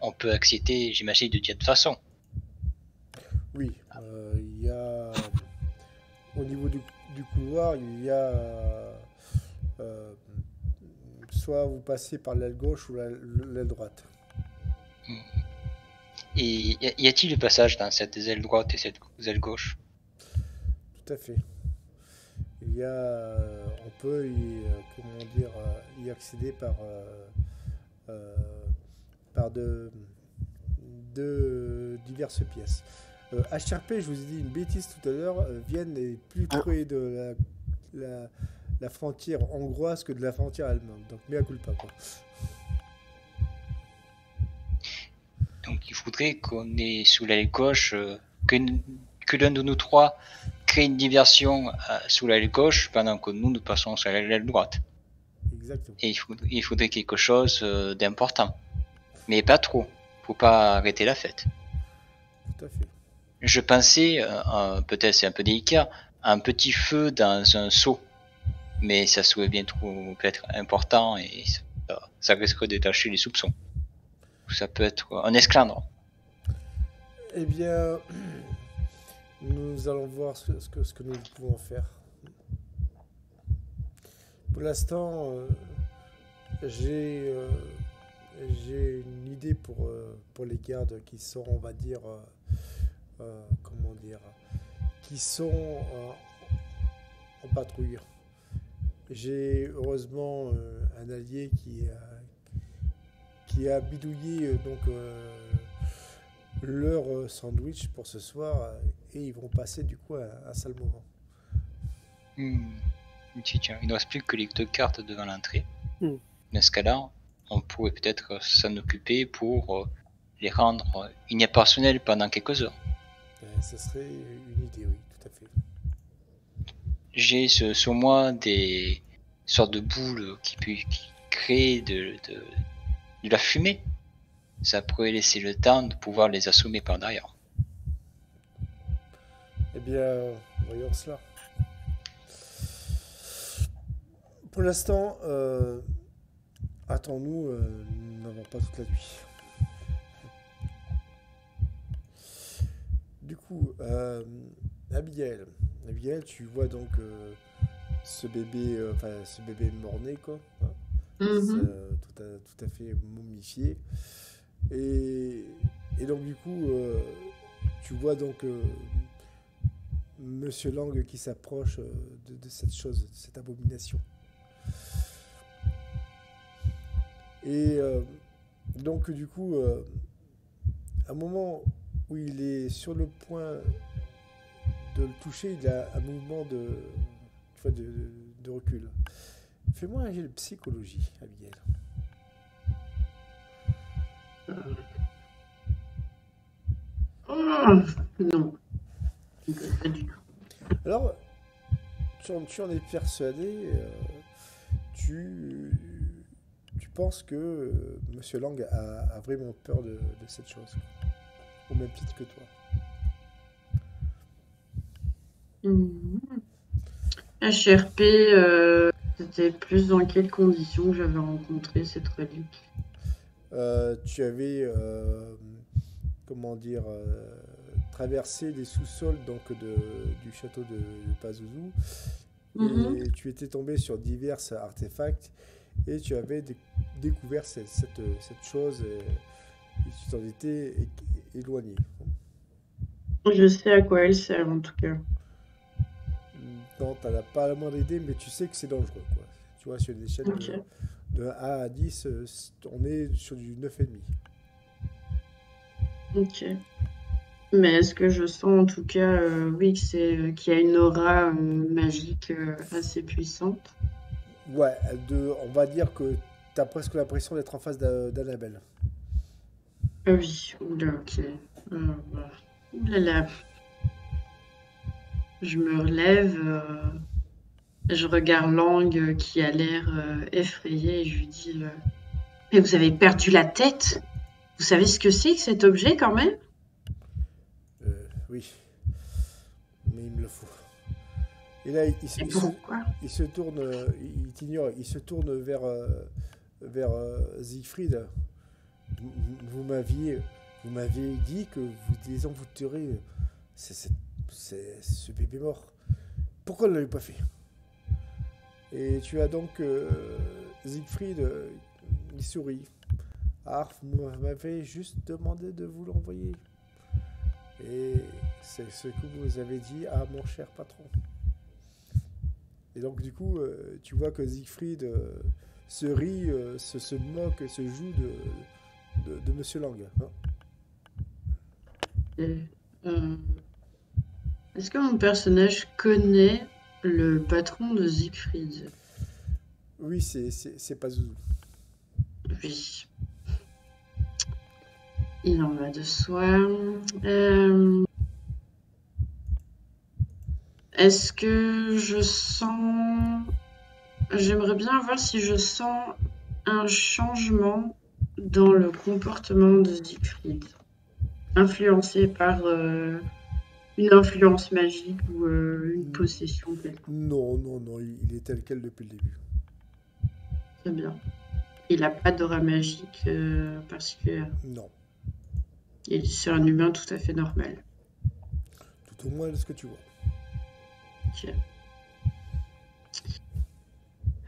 Speaker 4: on peut accéder, j'imagine, de différentes façons.
Speaker 1: Oui, euh, il y a. Au niveau du, du couloir, il y a. euh, soit vous passez par l'aile gauche ou la- l'aile droite.
Speaker 4: Et y a-t-il le passage dans cette aile droite et cette aile gauche
Speaker 1: Tout à fait. Il y a, euh, on peut y, euh, comment dire, euh, y accéder par, euh, euh, par de, de diverses pièces. Euh, HRP, je vous ai dit une bêtise tout à l'heure, euh, Vienne est plus
Speaker 3: Ah.
Speaker 1: près de la, la, la frontière hongroise que de la frontière allemande. Donc, mea culpa, quoi.
Speaker 4: Donc il faudrait qu'on ait sous l'aile gauche, euh, que, que l'un de nous trois crée une diversion euh, sous l'aile gauche pendant que nous nous passons sur l'aile droite.
Speaker 1: Exactement.
Speaker 4: Et il, faut- il faudrait quelque chose euh, d'important. Mais pas trop. Faut pas arrêter la fête.
Speaker 1: Tout à fait.
Speaker 4: Je pensais, euh, peut-être c'est un peu délicat, un petit feu dans un seau. Mais ça serait bien trop peut-être important et ça, risquerait de détacher les soupçons. Ou ça peut être un esclandre.
Speaker 1: Eh bien, nous allons voir ce, que, nous pouvons faire. Pour l'instant, euh, j'ai euh, j'ai une idée pour, pour les gardes qui sont, on va dire, euh, comment dire, qui sont euh, en patrouille. J'ai heureusement euh, un allié qui a, qui a bidouillé euh, donc euh, leur sandwich pour ce soir et ils vont passer du coup un, un sale moment.
Speaker 4: Hmm. Tiens, tiens, il ne reste plus que les deux cartes devant l'entrée.
Speaker 3: Hmm.
Speaker 4: Dans ce cas-là, on pourrait peut-être s'en occuper pour euh, les rendre inopérationnels pendant quelques heures.
Speaker 1: Euh, ce serait une idée, oui, tout à fait.
Speaker 4: J'ai sur moi des sortes de boules qui, qui créent de, de, de la fumée. Ça pourrait laisser le temps de pouvoir les assommer par derrière.
Speaker 1: Eh bien, voyons cela. Pour l'instant, euh, attends-nous, euh, nous n'avons pas toute la nuit. Du coup, euh, Abigail, Abigail, tu vois donc euh, ce bébé, euh, enfin ce bébé mort-né, quoi, hein,
Speaker 2: Mhm.
Speaker 1: c'est, euh, tout, à, tout à fait momifié. Et, et donc du coup, tu vois donc Monsieur Lang qui s'approche de, de cette chose, de cette abomination. Et donc du coup, à un moment où il est sur le point de le toucher, il a un mouvement de, tu vois, de, de- de recul. Fais-moi un jet de psychologie, Abigail.
Speaker 2: Oh, non. Pas du tout.
Speaker 1: Alors, tu en, tu en es persuadé, euh, tu, tu penses que euh, Monsieur Lang a, a vraiment peur de, de cette chose, au même titre que toi.
Speaker 2: HRP, euh, c'était plus dans quelles conditions que j'avais rencontré cette relique
Speaker 1: Euh, tu avais, euh, comment dire, euh, traversé les sous-sols donc de, du château de, de Pazuzu
Speaker 2: Mhm.
Speaker 1: et tu étais tombé sur divers artefacts et tu avais dé- découvert cette, cette, cette chose et, et tu t'en étais é- éloigné.
Speaker 2: Je sais à quoi elle sert en tout cas.
Speaker 1: Non, t'en as pas la moindre idée, mais tu sais que c'est dangereux. Quoi. Tu vois, sur une échelle de, de 1 à 10, euh, on est sur du 9,5.
Speaker 2: Ok. Mais est-ce que je sens en tout cas, euh, oui, que c'est, euh, qu'il y a une aura euh, magique euh, assez puissante?
Speaker 1: Ouais, de, on va dire que tu as presque l'impression d'être en face d'A- d'Annabelle.
Speaker 2: Ah oui, oula, ok. Euh, voilà. Oulala. Je me relève, euh, je regarde Lang qui a l'air euh, effrayé et je lui dis euh, Mais vous avez perdu la tête Vous savez ce que c'est que cet objet quand même?
Speaker 1: Euh, oui, mais il me le faut. Et là, il, il se-
Speaker 2: Et
Speaker 1: il se,
Speaker 2: pourquoi?
Speaker 1: il se tourne, il t'ignore, il se tourne vers, vers Siegfried. Vous, m'aviez, vous dit que vous désenvoûterez ce bébé mort. Pourquoi ne l'avez pas fait? Et tu as donc euh, Siegfried, euh, il sourit. Ah, vous m'avez juste demandé de vous l'envoyer. Et c'est ce que vous avez dit à mon cher patron. Et donc, du coup, euh, tu vois que Siegfried euh, se rit, euh, se, moque, se joue de, de Monsieur Lang. hein.
Speaker 2: Euh, Est-ce que mon personnage connaît le patron de Siegfried?
Speaker 1: Oui, c'est- c'est c'est pas Zouzou.
Speaker 2: Oui. Il en va de soi. Euh, Est-ce que je sens... J'aimerais bien voir si je sens un changement dans le comportement de Siegfried. Influencé par euh, une influence magique ou euh, une possession quelconque.
Speaker 1: Non, non, non, il, est tel quel depuis le début.
Speaker 2: Très bien. Il n'a pas d'aura magique euh, particulière.
Speaker 1: Non,
Speaker 2: Il- C'est un humain tout à fait normal.
Speaker 1: tout au moins de ce que tu vois.
Speaker 2: Ok.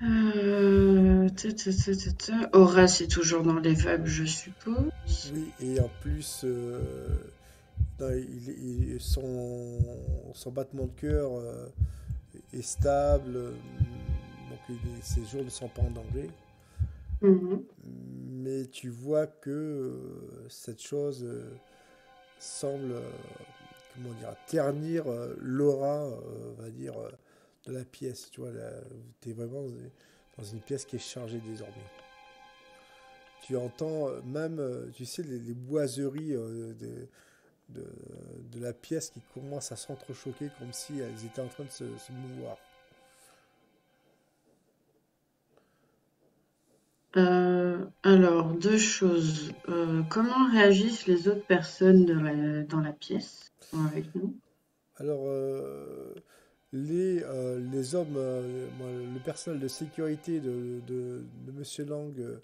Speaker 2: Euh, ta, ta, ta, ta, ta. Horace est toujours dans les vagues, je suppose.
Speaker 1: Oui, et en plus, euh, non, il- il- son, son battement de cœur euh, est stable, euh, donc il ses jours ne sont pas en danger.
Speaker 2: Mhm.
Speaker 1: Mais tu vois que cette chose semble, comment dire, ternir l'aura, on va dire, de la pièce. Tu vois, tu es vraiment dans une pièce qui est chargée désormais. Tu entends euh, même, euh, tu sais, les, les boiseries euh, de, de, de la pièce qui commencent à s'entrechoquer comme si elles étaient en train de se, se mouvoir.
Speaker 2: Euh, alors, deux choses. Euh, comment réagissent les autres personnes de la- dans la pièce avec nous?
Speaker 1: Alors, euh, les, euh, les hommes, euh, le personnel de sécurité de, de, de Monsieur Lang euh,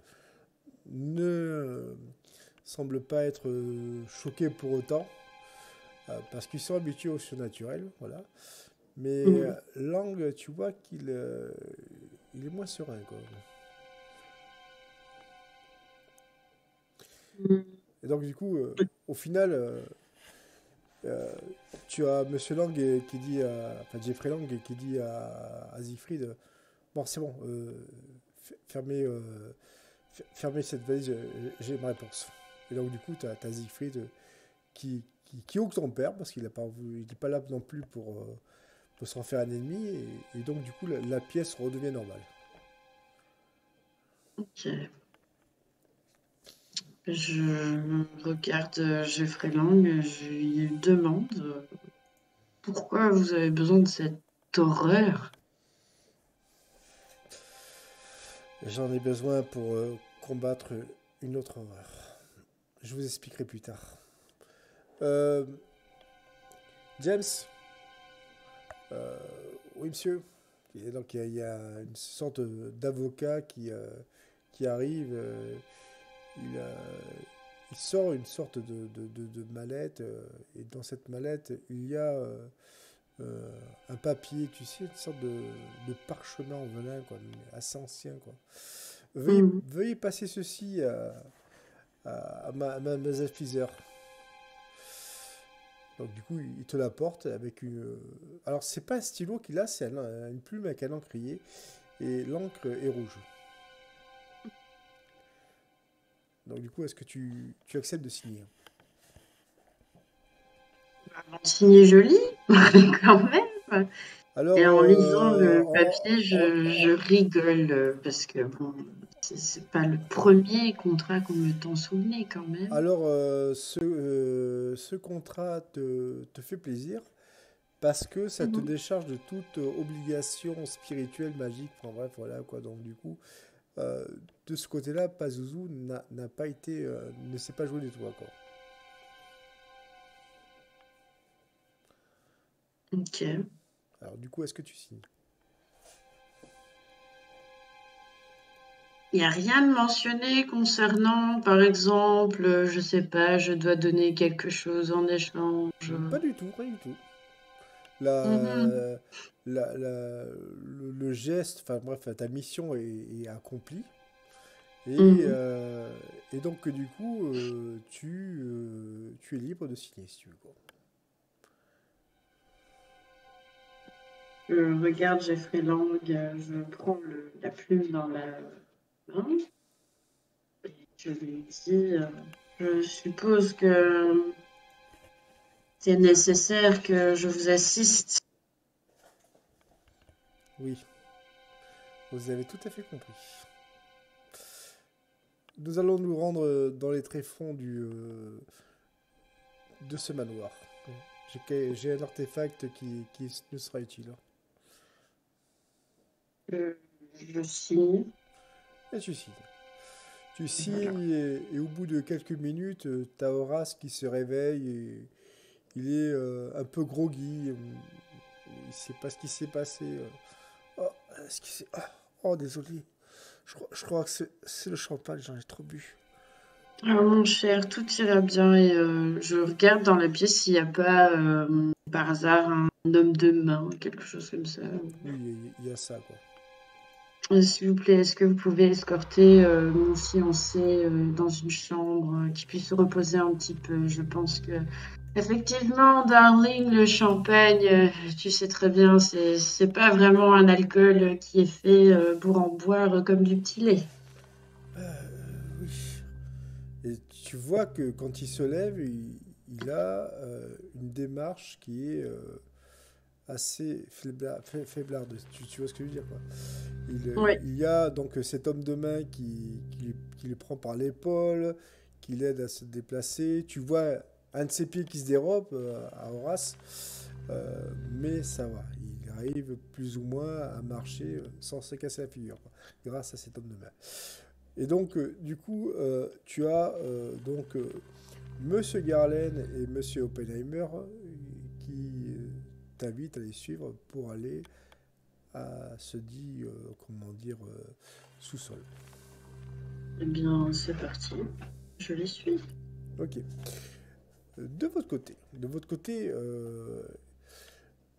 Speaker 1: ne semble pas être choqué pour autant, parce qu'ils sont habitués au surnaturel, voilà. Mais
Speaker 2: Mhm.
Speaker 1: Lang, tu vois qu'il il est moins serein, quoi.
Speaker 2: Mhm.
Speaker 1: Et donc, du coup, au final, tu as Monsieur Lang qui dit, à, Jeffrey Lang qui dit à, à Siegfried, euh, bon, c'est bon, euh, fermez, euh, fermez cette valise, euh, j'ai ma réponse. Et donc, du coup, tu as, Siegfried euh, qui, qui, qui ton père parce qu'il n'est pas, pas là non plus pour, euh, pour s'en un ennemi. Et, donc, du coup, la, la pièce redevient normale.
Speaker 2: Je regarde euh, Jeffrey Lang, je lui demande euh, pourquoi vous avez besoin de cette horreur.
Speaker 1: J'en ai besoin pour euh, combattre une autre horreur. Je vous expliquerai plus tard. James? Oui, monsieur. Donc, il y, y a une sorte d'avocat qui, qui arrive. Euh, il, il sort une sorte de, de- de- de mallette. euh, et dans cette mallette, il y a euh, un papier, tu sais, une sorte de, de parchemin en venin, quoi, assez ancien, quoi. Veuillez,
Speaker 2: Mhm.
Speaker 1: veuillez passer ceci à, à, à ma, à Mademoiselle Fizer. Donc du coup, il te l'apporte avec une... Alors, c'est pas un stylo qu'il a, c'est un- une plume avec un encrier. Et l'encre est rouge. Donc du coup, est-ce que tu, tu acceptes de signer?
Speaker 2: Signé joli, quand même.
Speaker 1: Alors,
Speaker 2: Et en lisant
Speaker 1: euh,
Speaker 2: le
Speaker 1: en-
Speaker 2: papier, je, je rigole parce que bon, c'est- pas le premier contrat qu'on me t'en souvenait quand même.
Speaker 1: Alors, euh, ce, euh, ce contrat te, te fait plaisir parce que ça te
Speaker 2: Mhm.
Speaker 1: décharge de toute obligation spirituelle, magique, enfin bref, voilà quoi. Donc, du coup, de ce côté-là, Pazuzu n'a pas été, euh, ne s'est pas joué des toits, quoi.
Speaker 2: Ok.
Speaker 1: Alors du coup, est-ce que tu signes?
Speaker 2: Il n'y a rien de mentionné concernant, par exemple, euh, je sais pas, je dois donner quelque chose en échange.
Speaker 1: Pas du tout, rien du tout. La,
Speaker 2: Mhm.
Speaker 1: la- la- le, le geste, enfin bref, ta mission est, est accomplie. Et,
Speaker 2: Mhm.
Speaker 1: euh, et donc, du coup, euh, tu, euh, tu es libre de signer si tu veux.
Speaker 2: Je regarde Jeffrey Lang, je prends le- la plume dans la main et je lui dis euh, Je suppose que c'est nécessaire que je vous assiste.
Speaker 1: Oui, vous avez tout à fait compris. Nous allons nous rendre dans les tréfonds du, euh, de ce manoir. J'ai un artefact qui, qui nous sera utile.
Speaker 2: Euh, je signe.
Speaker 1: Et tu signes. Tu signes et, et au bout de quelques minutes, tu as Horace qui se réveille et il est euh, un peu groggy. euh, Il sait pas ce qui s'est passé. euh. Oh, est-ce qu'il s'est- ah, oh, désolé. Je, crois- je crois que c'est le champagne, j'en ai trop bu.
Speaker 2: Ah, mon cher, tout ira bien et euh, je regarde dans la pièce s'il n'y a pas euh, par hasard un homme de main, quelque chose comme ça.
Speaker 1: Oui, il y, a ça, quoi.
Speaker 2: Euh, S'il vous plaît, est-ce que vous pouvez escorter euh, mon fiancé dans une chambre qui puisse se reposer un petit peu? Je pense que, effectivement, darling, le champagne, euh, tu sais très bien, c'est c'est pas vraiment un alcool qui est fait euh, pour en boire comme du petit lait.
Speaker 1: Euh, oui. Et tu vois que quand il se lève, il, il a euh, une démarche qui est euh, assez faibla- fa- faiblarde. Tu, tu vois ce que je veux dire, quoi. Il, y a donc cet homme de main qui, qui, qui le prend par l'épaule, qui l'aide à se déplacer. Tu vois un de ses pieds qui se dérobe euh, à Horace, euh, mais ça va. Il arrive plus ou moins à marcher euh, sans se casser la figure, quoi, grâce à cet homme de main. Et donc, du coup, tu as donc Monsieur Garlen et Monsieur Oppenheimer qui t'invitent à les suivre pour aller à ce dit, comment dire, sous-sol.
Speaker 2: Eh bien, c'est parti. Je les suis.
Speaker 1: Ok. De votre côté, de votre côté, euh,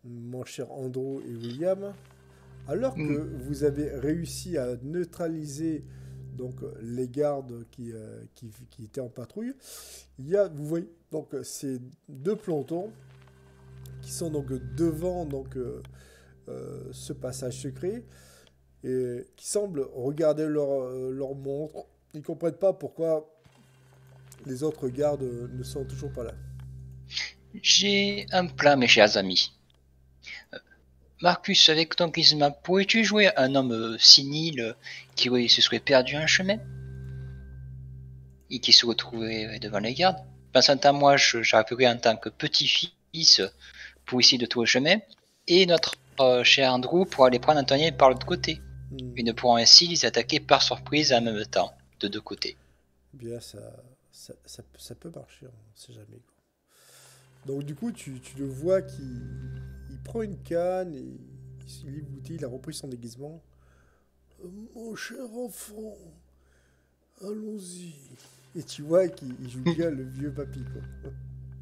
Speaker 1: mon cher Andrew et William, alors que
Speaker 4: Mm.
Speaker 1: vous avez réussi à neutraliser donc les gardes qui, euh, qui, qui étaient en patrouille, il y a, vous voyez, donc ces deux plantons qui sont donc devant donc euh, euh, ce passage secret et qui semblent regarder leur, leur montre. Ils comprennent pas pourquoi les autres gardes euh, ne sont toujours pas là.
Speaker 4: J'ai un plan, mes chers amis. Euh, Marcus, avec ton charisme, pourrais-tu jouer un homme euh, euh, qui se serait perdu en chemin? Et qui se retrouverait devant les gardes? Pensant à moi, j'arriverai en tant que petit-fils pour essayer de trouver le chemin et notre euh, cher Andrew pourra les prendre Antonien par l'autre côté.
Speaker 1: Hmm.
Speaker 4: Ils ne pourront ainsi les attaquer par surprise en même temps, de deux côtés.
Speaker 1: Bien, ça, ça, ça, peut- ça peut marcher, on ne sait jamais. quoi. Donc du coup, tu, tu le vois qu'il il prend une canne, et il bouteille, il a repris son déguisement. Euh, Mon cher enfant, allons-y. Et tu vois qu'il il joue bien le vieux papy. Quoi.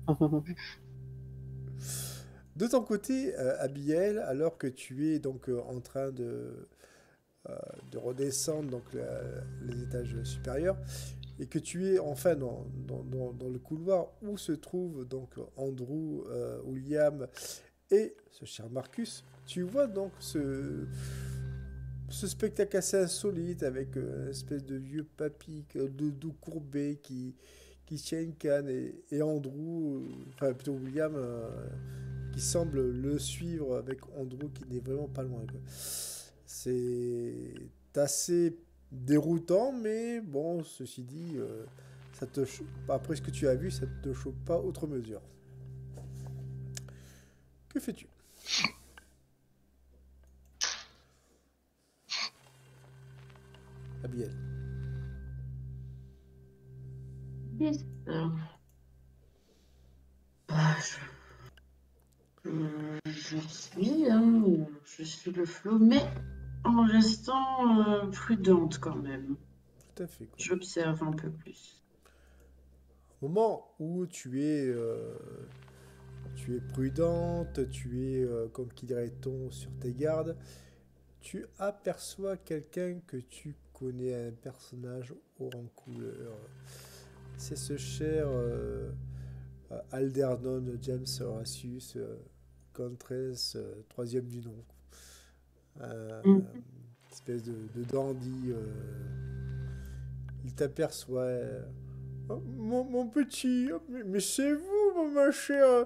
Speaker 1: De ton côté, euh, Abiel, alors que tu es donc euh, en train de, euh, de redescendre donc, la- les étages supérieurs, et que tu es enfin dans, dans, dans- le couloir où se trouvent donc Andrew, euh, William et ce cher Marcus, tu vois donc ce, ce spectacle assez insolite avec euh, une espèce de vieux papy de dos courbé qui, qui tient une canne et, et Andrew, euh, enfin plutôt William, qui semble le suivre avec Andrew qui n'est vraiment pas loin. C'est assez déroutant, mais bon, ceci dit, euh, ça te après ce que tu as vu, ça te choque pas outre mesure. Que fais-tu? Abiel.
Speaker 2: Euh, bah. Euh, suis, hein, je suis le flot, mais en restant euh, prudente quand même.
Speaker 1: Tout à fait. quoi.
Speaker 2: J'observe un peu plus.
Speaker 1: Au moment où tu es, euh, tu es prudente, tu es, euh, comme qui dirait-on, sur tes gardes, tu aperçois quelqu'un que tu connais, un personnage haut en couleur. C'est ce cher Aldernon James Horatius Contres, troisième du nom. Euh,
Speaker 2: Mhm.
Speaker 1: Espèce de, de dandy. euh, il t'aperçoit. euh, Oh, Mon, mon petit, oh, mais, mais c'est vous, ma chère,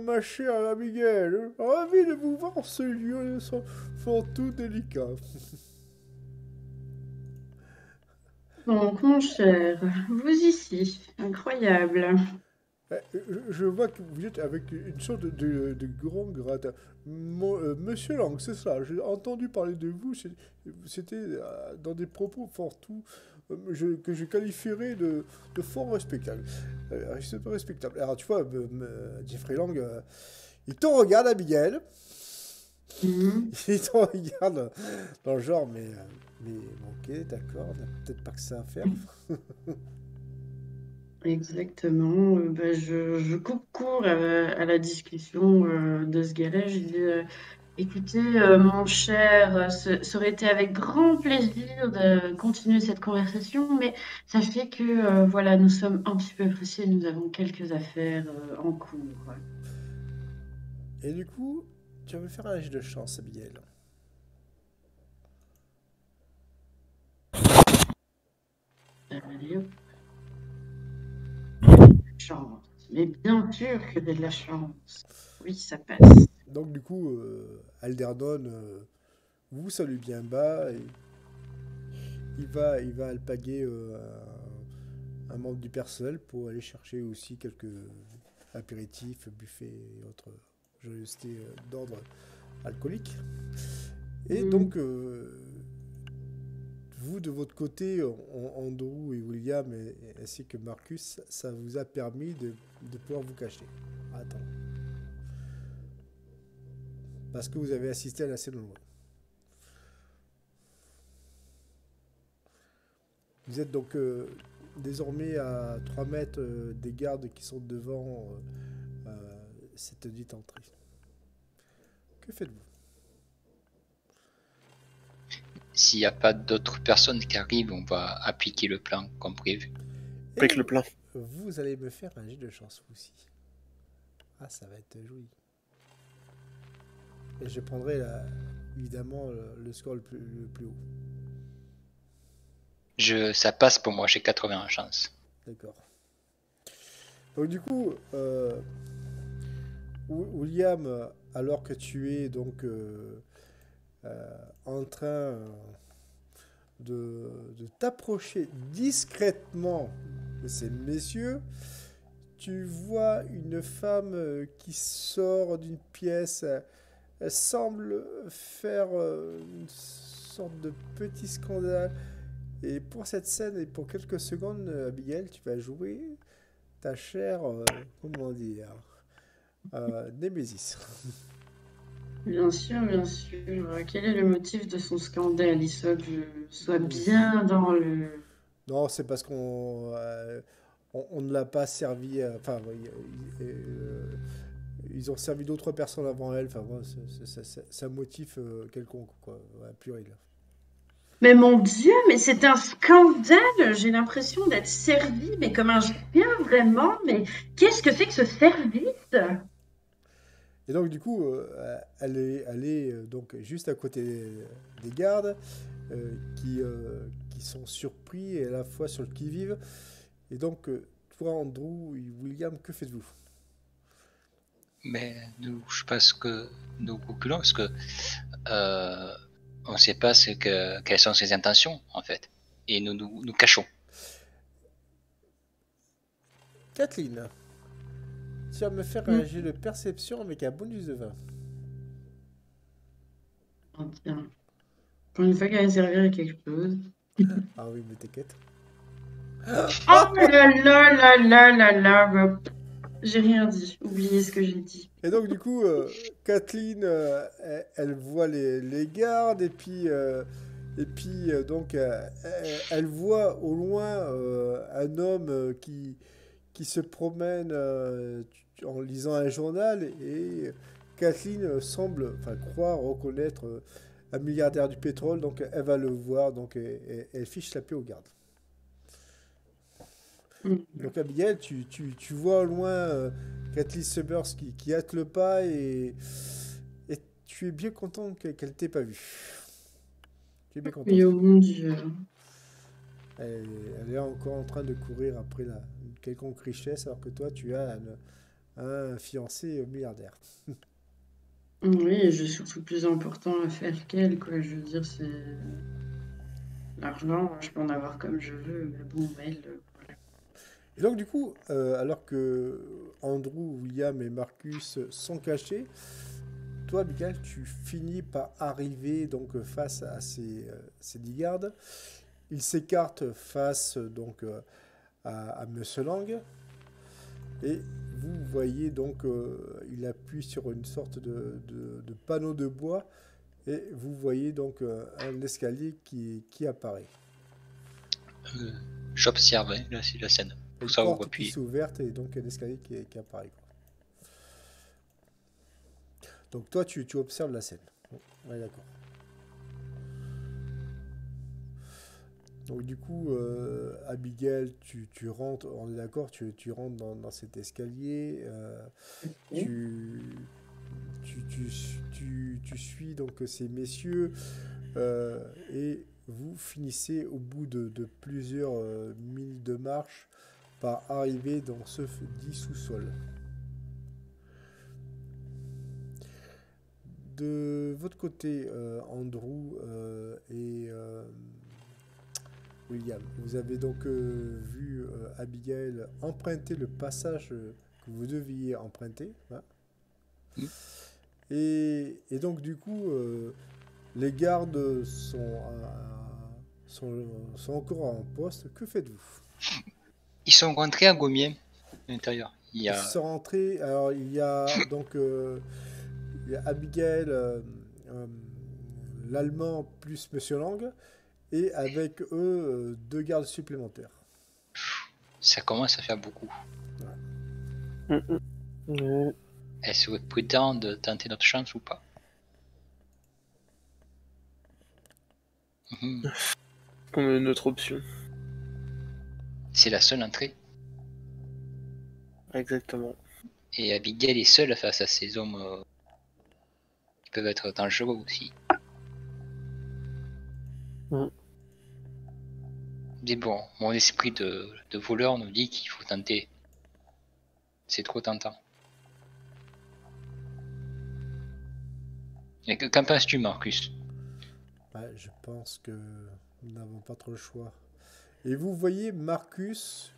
Speaker 1: ma chère Abigail. Ravi de vous voir en ce lieu so- fort tout délicat.
Speaker 2: Donc, mon cher, vous ici, incroyable.
Speaker 1: Euh, Je, vois que vous êtes avec une sorte de, grand gratin. Mon- euh, Monsieur Lang, c'est ça. J'ai entendu parler de vous. C'était euh, dans des propos fort tout euh, je- que je qualifierais de, de fort respectable. Respectable. Alors tu vois, Jeffrey Lang, il te regarde, Abigail.
Speaker 2: Mhm.
Speaker 1: Il te regarde dans le genre, mais, mais ok, d'accord, peut-être pas que ça à faire.
Speaker 2: Exactement. Euh, ben, je, je coupe court à, à la discussion euh, de ce gars-là. Je dis, euh, écoutez, mon cher, ce, ça aurait été avec grand plaisir de continuer cette conversation, mais sachez que voilà, nous sommes un petit peu pressés, nous avons quelques affaires en cours.
Speaker 1: Et du coup, tu vas me faire un jet de chance, Abigail.
Speaker 2: Allez, hop. Chance. Mais bien sûr que j'ai de la chance. Oui, ça passe.
Speaker 1: Donc du coup, euh, Aldernon euh, vous salue bien bas et il va, il va alpaguer euh, un, un membre du personnel pour aller chercher aussi quelques apéritifs, buffets et autres joyeusetés d'ordre alcoolique. Et
Speaker 2: Mhm.
Speaker 1: donc, vous de votre côté, Andrew et William, ainsi que Marcus, ça vous a permis de, de pouvoir vous cacher. Attends. Parce que vous avez assisté à la scène loin. Vous êtes donc euh, désormais à 3 mètres euh, des gardes qui sont devant euh, cette dite entrée. Que faites-vous?
Speaker 4: S'il n'y a pas d'autres personnes qui arrivent, on va appliquer le plan comme prévu.
Speaker 3: Avec
Speaker 1: Et
Speaker 3: le plein.
Speaker 1: Vous allez me faire un jet de chance aussi. Ah, ça va être joli. Et je prendrai la- évidemment le, le score le plus, le plus haut.
Speaker 4: Je, ça passe pour moi, j'ai 80 en chance.
Speaker 1: D'accord. Donc du coup, euh, Wi- William, alors que tu es donc euh, en train euh, de, t'approcher discrètement de ces messieurs, tu vois une femme euh, qui sort d'une pièce. euh, Elle semble faire euh, une sorte de petit scandale. Et pour cette scène et pour quelques secondes, euh, Abigail, tu vas jouer ta chère, euh, comment dire, euh, Némésis.
Speaker 2: Bien sûr, bien sûr. Quel est le motif de son scandale? Il soit que je sois bien dans le...
Speaker 1: Non, c'est parce qu'on euh, on, on ne l'a pas servi. euh, Enfin, euh, euh, ils ont servi d'autres personnes avant elle. Enfin, moi, c'est- c'est- c'est c'est un motif euh, quelconque, quoi, ouais.
Speaker 2: Mais mon Dieu, mais c'est un scandale! J'ai l'impression d'être servie, mais comme un chien, vraiment. Mais qu'est-ce que c'est que ce service?
Speaker 1: Et donc, du coup, euh, elle est, elle est euh, donc juste à côté des gardes euh, qui, qui sont surpris et à la fois sur le qui-vive. Et donc, toi, Andrew et William, que faites-vous?
Speaker 4: Mais nous, je pense que nous reculons parce que on ne sait pas ce que, quelles sont ses intentions en fait. Et nous nous, nous cachons.
Speaker 1: Kathleen, tu vas me faire un jet de perception avec un bonus de 20.
Speaker 2: Oh, tiens. Pour une fois qu'elle va servir à quelque chose.
Speaker 1: Ah oui, mais t'inquiète.
Speaker 2: Oh là là là là là là! j'ai rien dit. Oubliez ce que j'ai dit.
Speaker 1: Et donc, du coup, euh, Kathleen, euh, elle, elle voit les, les gardes, et puis, euh, et puis euh, donc, euh, elle, elle voit au loin euh, un homme euh, qui, qui se promène euh, en lisant un journal, et Kathleen semble, enfin, croire reconnaître un milliardaire du pétrole, donc elle va le voir, donc elle, fiche la paix aux gardes.
Speaker 2: Mm.
Speaker 1: Donc Abigail, tu, tu, tu vois au loin euh, Kathleen Summers qui, qui hâte le pas et, et tu es bien content que- qu'elle t'ait pas vu. Tu es bien content.
Speaker 2: Oh mon dieu.
Speaker 1: Elle, elle est encore en train de courir après la, une quelconque richesse alors que toi tu as un fiancé milliardaire.
Speaker 2: Oui, j'ai surtout plus important à faire qu'elle, quoi. Je veux dire, c'est. L'argent, je peux en avoir comme je veux, mais bon, elle. euh, voilà.
Speaker 1: Et donc du coup, euh, alors que Andrew, William et Marcus sont cachés, toi, Abigail, tu finis par arriver donc face à ces, euh, ces dix gardes. Ils s'écartent face donc euh, à, à Monsieur Lang. Et vous voyez donc, euh, il appuie sur une sorte de, de- de panneau de bois. Et vous voyez donc euh, un escalier qui, qui apparaît.
Speaker 4: Euh, J'observe hein, la, la scène.
Speaker 1: Une
Speaker 4: ça,
Speaker 1: porte qui s'est ouverte et donc un escalier qui, qui apparaît. quoi. Donc toi, tu, tu observes la scène. Ouais, d'accord. Donc du coup, euh, Abigail, tu, tu rentres, on est d'accord, tu, tu rentres dans, dans cet escalier, euh, tu, tu, tu, tu- tu suis donc ces messieurs euh, et vous finissez au bout de, de plusieurs euh, minutes de marche par arriver dans ce dit sous-sol. De votre côté, Andrew et William, vous avez donc euh, vu euh, Abigail emprunter le passage euh, que vous deviez emprunter. hein. Et, et donc du coup, euh, les gardes sont, sont, sont encore en poste. Que faites-vous?
Speaker 4: Ils sont rentrés à Gommiers, à l'intérieur. Il y
Speaker 1: Ils sont rentrés. Alors, il y a donc il y a Abigail, l'allemand plus Monsieur Lang, et avec eux euh, deux gardes supplémentaires.
Speaker 4: Ça commence à faire beaucoup.
Speaker 3: Ouais.
Speaker 4: Est-ce que prudent de tenter notre chance ou pas?
Speaker 3: On a une autre option.
Speaker 4: C'est la seule entrée?
Speaker 3: Exactement.
Speaker 4: Et Abigail est seule face à ces hommes euh, qui peuvent être dangereux aussi.
Speaker 3: Mm.
Speaker 4: Mais bon, mon esprit de, voleur nous dit qu'il faut tenter. C'est trop tentant. Qu'en penses-tu, Marcus?
Speaker 1: Ouais, je pense que nous n'avons pas trop le choix. Et vous voyez Marcus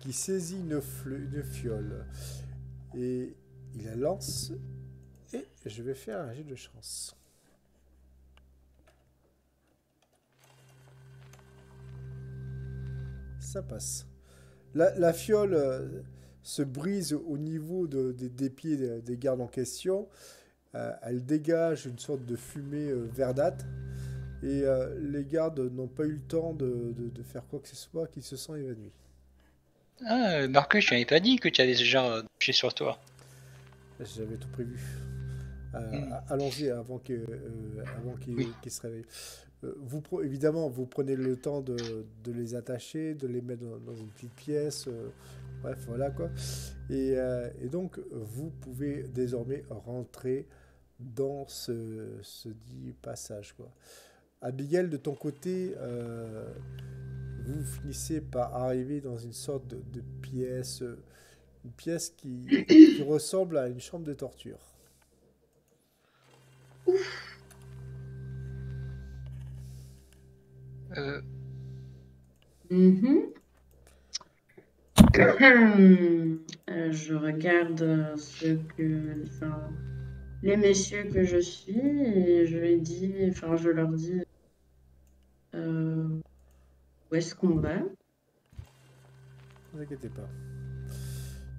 Speaker 1: qui saisit une, une fiole. Et il la lance. Et je vais faire un jet de chance. Ça passe. La, la fiole euh, se brise au niveau de- des- des pieds des, des gardes en question. Euh, elle dégage une sorte de fumée euh, verdâtre. Et les gardes n'ont pas eu le temps de, faire quoi que ce soit, qu'ils se sont évanouis.
Speaker 4: Ah, Marcus, tu n'avais pas dit que tu avais déjà touché sur toi.
Speaker 1: J'avais tout prévu. Euh,
Speaker 4: Hmm.
Speaker 1: Allons-y avant euh,
Speaker 4: Oui.
Speaker 1: qu'ils se réveillent. Euh, évidemment, vous prenez le temps de, les attacher, de les mettre dans, une petite pièce. euh, bref, voilà quoi. Et, euh, et donc, vous pouvez désormais rentrer dans ce, dit passage. Quoi. Abigail, de ton côté, vous finissez par arriver dans une sorte de, pièce, une pièce qui, qui ressemble à une chambre de torture.
Speaker 2: Mhm. Euh, je regarde ce que, enfin, les messieurs que je suis et je les dis, enfin, je leur dis euh, où est-ce qu'on va.
Speaker 1: Ne vous inquiétez pas.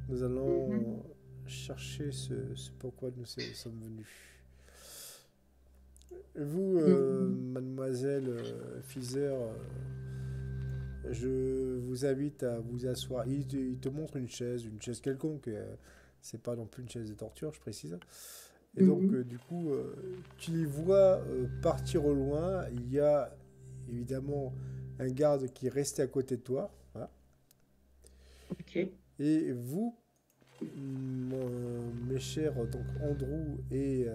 Speaker 1: Nous allons
Speaker 2: Mhm.
Speaker 1: chercher ce, ce pourquoi nous so- sommes venus. Vous, euh,
Speaker 2: Mhm.
Speaker 1: mademoiselle euh, Fizer, euh, je vous invite à vous asseoir. Il te, il te montre une chaise, une chaise quelconque. euh, c'est pas non plus une chaise de torture, je précise. Et donc,
Speaker 2: Mhm.
Speaker 1: euh, du coup, euh, tu les vois euh, partir au loin. Il y a évidemment un garde qui est resté à côté de toi. voilà.
Speaker 2: Ok.
Speaker 1: Et vous, mon- mes chers donc Andrew et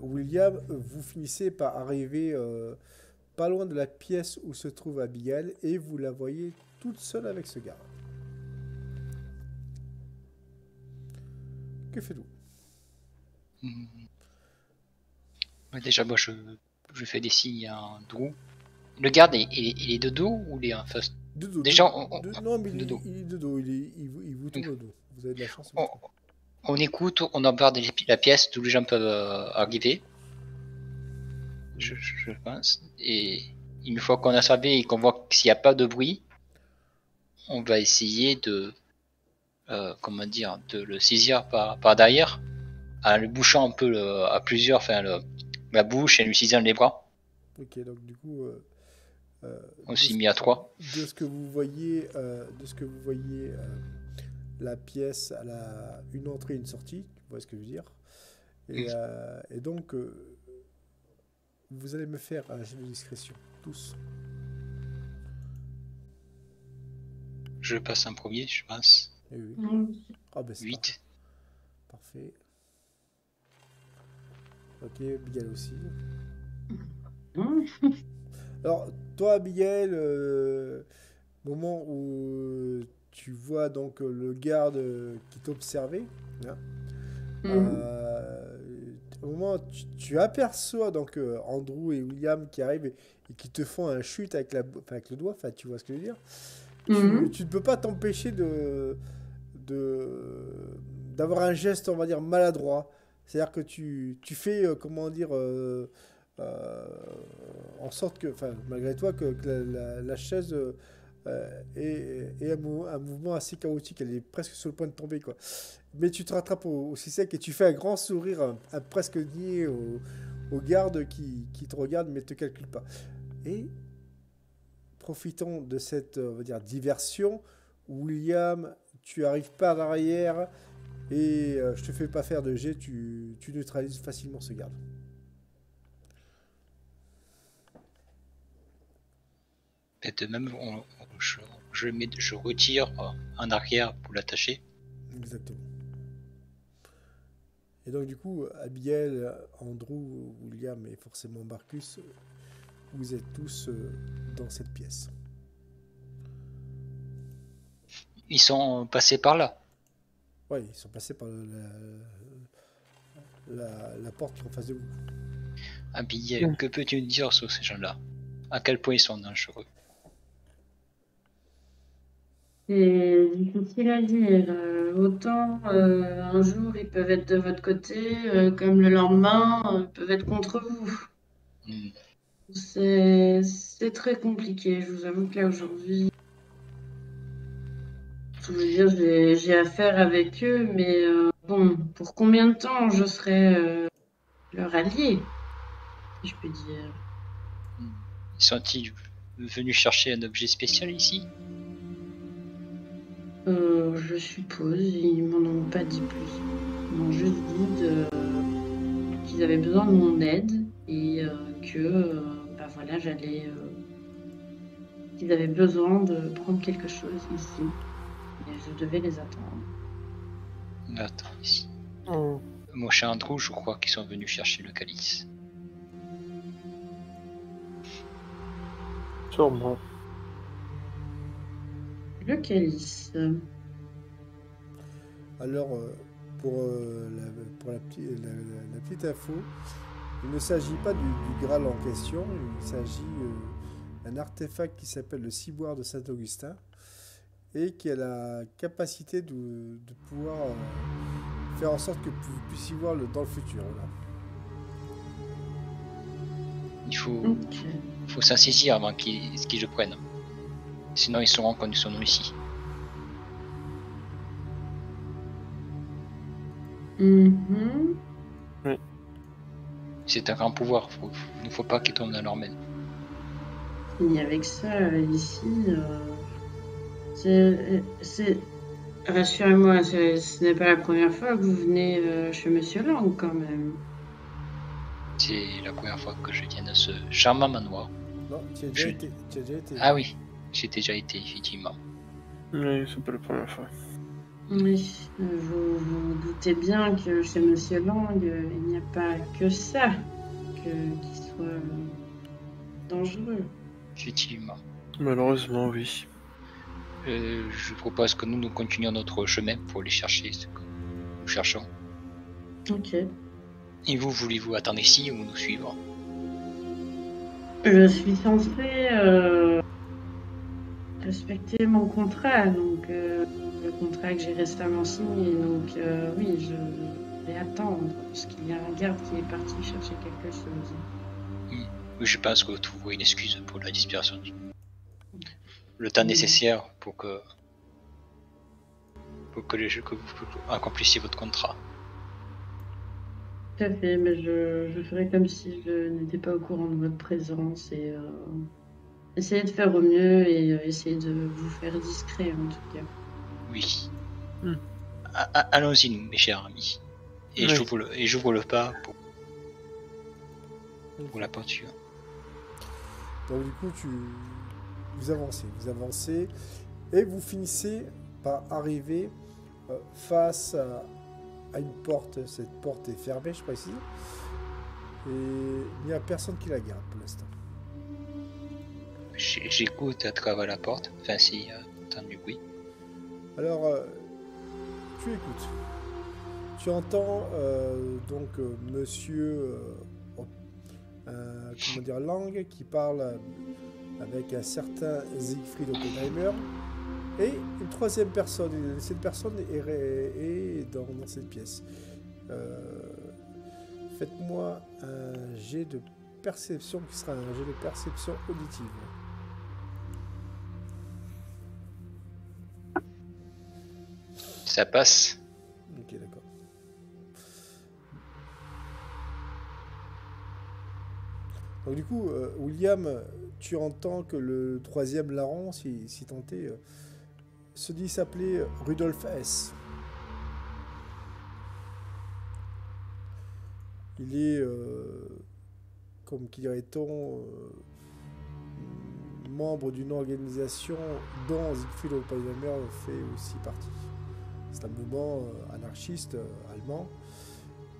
Speaker 1: William, vous finissez par arriver euh, pas loin de la pièce où se trouve Abigail et vous la voyez toute seule avec ce garde. Que faites-vous?
Speaker 4: Ouais, Déjà, moi, je, je fais des signes à Drew. Le garde, il, il- il est de dos ou il est en face
Speaker 1: De dos.
Speaker 4: Déjà,
Speaker 1: de-
Speaker 4: on- on-
Speaker 1: de- non, mais il,
Speaker 4: de
Speaker 1: est-
Speaker 4: dos.
Speaker 1: il est de dos. Il, est- vous, tourne au dos. Vous avez de la chance.
Speaker 4: on. On écoute, on embarque la pièce, tous les gens peuvent euh, arriver. Je, pense. Et une fois qu'on a servi et qu'on voit que s'il n'y a pas de bruit, on va essayer de, euh, comment dire, de le saisir par, par derrière, en le bouchant un peu le- à plusieurs, enfin le- la bouche et lui saisissant les bras.
Speaker 1: Ok, donc du coup. euh, euh,
Speaker 4: On s'est mis à trois.
Speaker 1: De ce que vous voyez, de ce que vous voyez, la pièce, elle a une entrée, une sortie. Vous voyez ce que je veux dire Et, euh, et donc, euh, vous allez me faire un jet de discrétion, tous.
Speaker 4: Je passe en premier, je pense.
Speaker 1: Eh oui. Ah ben c'est
Speaker 4: 8.
Speaker 1: parfait. Ok, Abigail aussi. Alors, toi, Abigail, euh, moment où tu vois donc euh, le garde euh, qui t'observait, hein,
Speaker 2: Mm.
Speaker 1: euh, au moment où tu, tu aperçois donc euh, Andrew et William qui arrivent et, et qui te font un chute avec, la, avec le doigt, enfin, tu vois ce que je veux dire? Tu-. Tu ne peux pas t'empêcher de de d'avoir un geste, on va dire, maladroit. C'est-à-dire que tu, tu fais, euh, comment dire, en sorte que, malgré toi, que, que la, la- la chaise euh, est un, mou- un mouvement assez chaotique. Elle est presque sur le point de tomber, quoi. Mais tu te rattrapes au- aussi sec et tu fais un grand sourire, presque niais au, au garde qui, te regarde mais te calcule pas. Et profitons de cette, on va dire, diversion. William, tu arrives par l'arrière et euh, je te fais pas faire de jet, tu, neutralises facilement ce garde.
Speaker 4: Et de même, je, je, mets, je retire euh, en arrière pour l'attacher.
Speaker 1: Exactement. Et donc du coup, Abigail, Andrew, William et forcément Marcus, vous êtes tous euh, dans cette pièce.
Speaker 4: Ils sont passés par là.
Speaker 1: Ouais, ils sont passés par la, la, la porte qui est en face de vous.
Speaker 4: Abigail,
Speaker 2: Mm.
Speaker 4: que peux-tu me dire sur ces gens-là? À quel point ils sont dangereux?
Speaker 2: C'est difficile à dire. Euh, autant euh, un jour ils peuvent être de votre côté, euh, comme le lendemain ils peuvent être contre vous.
Speaker 4: Hmm.
Speaker 2: C'est très compliqué. Je vous avoue que là aujourd'hui, je veux dire, j'ai affaire avec eux, mais bon, pour combien de temps je serai leur allié, si je peux dire?
Speaker 4: Sont-ils venus chercher un objet spécial ici?
Speaker 2: Euh, je suppose, ils m'en ont pas dit plus. Ils m'ont juste dit de- qu'ils avaient besoin de mon aide et euh, que euh, bah voilà, j'allais. euh, qu'ils avaient besoin de prendre quelque chose ici. Et je devais les attendre.
Speaker 4: Attends, ici. Mon cher Andrew, je crois qu'ils sont venus chercher le calice.
Speaker 3: Sûrement.
Speaker 2: Le calice.
Speaker 1: Alors, euh, pour, euh, la, pour la, petit- la- la- la petite info, il ne s'agit pas du, du Graal en question, il s'agit euh, d'un artefact qui s'appelle le ciboire de Saint-Augustin et qui a la capacité de, de pouvoir euh, faire en sorte que vous puissiez voir le, dans le futur. voilà.
Speaker 4: Il faut,
Speaker 2: Ok.
Speaker 4: faut s'en saisir avant qu'ils qu'ils le prennent. Sinon, ils sauront quand nous sommes ici.
Speaker 2: Mhm.
Speaker 4: C'est un grand pouvoir. Faut- Il ne faut pas qu'il tombe dans leur main.
Speaker 2: Et avec ça, ici, euh, c'est- c'est. Rassurez-moi, ce, ce n'est pas la première fois que vous venez euh, chez Monsieur Lang, quand même.
Speaker 4: C'est la première fois que je viens à ce charmant manoir.
Speaker 1: Non, tu as déjà
Speaker 4: Je-
Speaker 1: été. Tu as déjà été.
Speaker 4: Ah oui, j'ai déjà été, effectivement.
Speaker 3: Oui, c'est pas la première fois.
Speaker 2: Oui, vous vous doutez bien que chez Monsieur Lang, il n'y a pas que ça que, qui soit dangereux.
Speaker 4: Effectivement.
Speaker 3: Malheureusement, oui.
Speaker 4: Euh, je propose que nous, nous continuions notre chemin pour aller chercher ce que nous cherchons.
Speaker 2: Ok.
Speaker 4: Et vous, voulez-vous attendre ici ou nous suivre?
Speaker 2: Je suis censée euh, respecter mon contrat, donc euh, le contrat que j'ai récemment signé. Donc euh, oui, je vais attendre parce qu'il y a un garde qui est parti chercher quelque chose.
Speaker 4: Oui, Je pense que vous trouverez une excuse pour la disparition du... Le temps nécessaire pour que... Pour que, les jeux, que vous que vous accomplissiez votre contrat.
Speaker 2: Tout à fait, mais je, je ferai comme si je n'étais pas au courant de votre présence et euh, essayer de faire au mieux et euh, essayer de vous faire discret en tout cas.
Speaker 4: Oui.
Speaker 3: Hmm.
Speaker 4: Allons-y, nous, mes chers amis. Et
Speaker 3: Oui.
Speaker 4: j'ouvre le, et j'ouvre le pas pour, pour la peinture.
Speaker 1: Donc du coup, tu... vous avancez, vous avancez, et vous finissez par arriver euh, face à, à une porte. Cette porte est fermée, je précise. Et il n'y a personne qui la garde pour l'instant.
Speaker 4: J'écoute à travers la porte, enfin si entend du bruit.
Speaker 1: Alors, euh, tu écoutes. Tu entends euh, donc euh, monsieur oh, comment dire, Lang qui parle avec un certain Siegfried Oppenheimer et une troisième personne. Et cette personne est, dans, cette pièce. Faites-moi un jet de perception qui sera un jet de perception auditive.
Speaker 4: Ça passe.
Speaker 1: Ok, d'accord. Donc du coup, euh, William, tu entends que le troisième larron, si, si tenté, euh, se dit s'appeler Rudolf S. Il est, euh, comme dirait-on, membre d'une organisation dont Siegfried Oppenheimer fait aussi partie. C'est un mouvement euh, anarchiste euh, allemand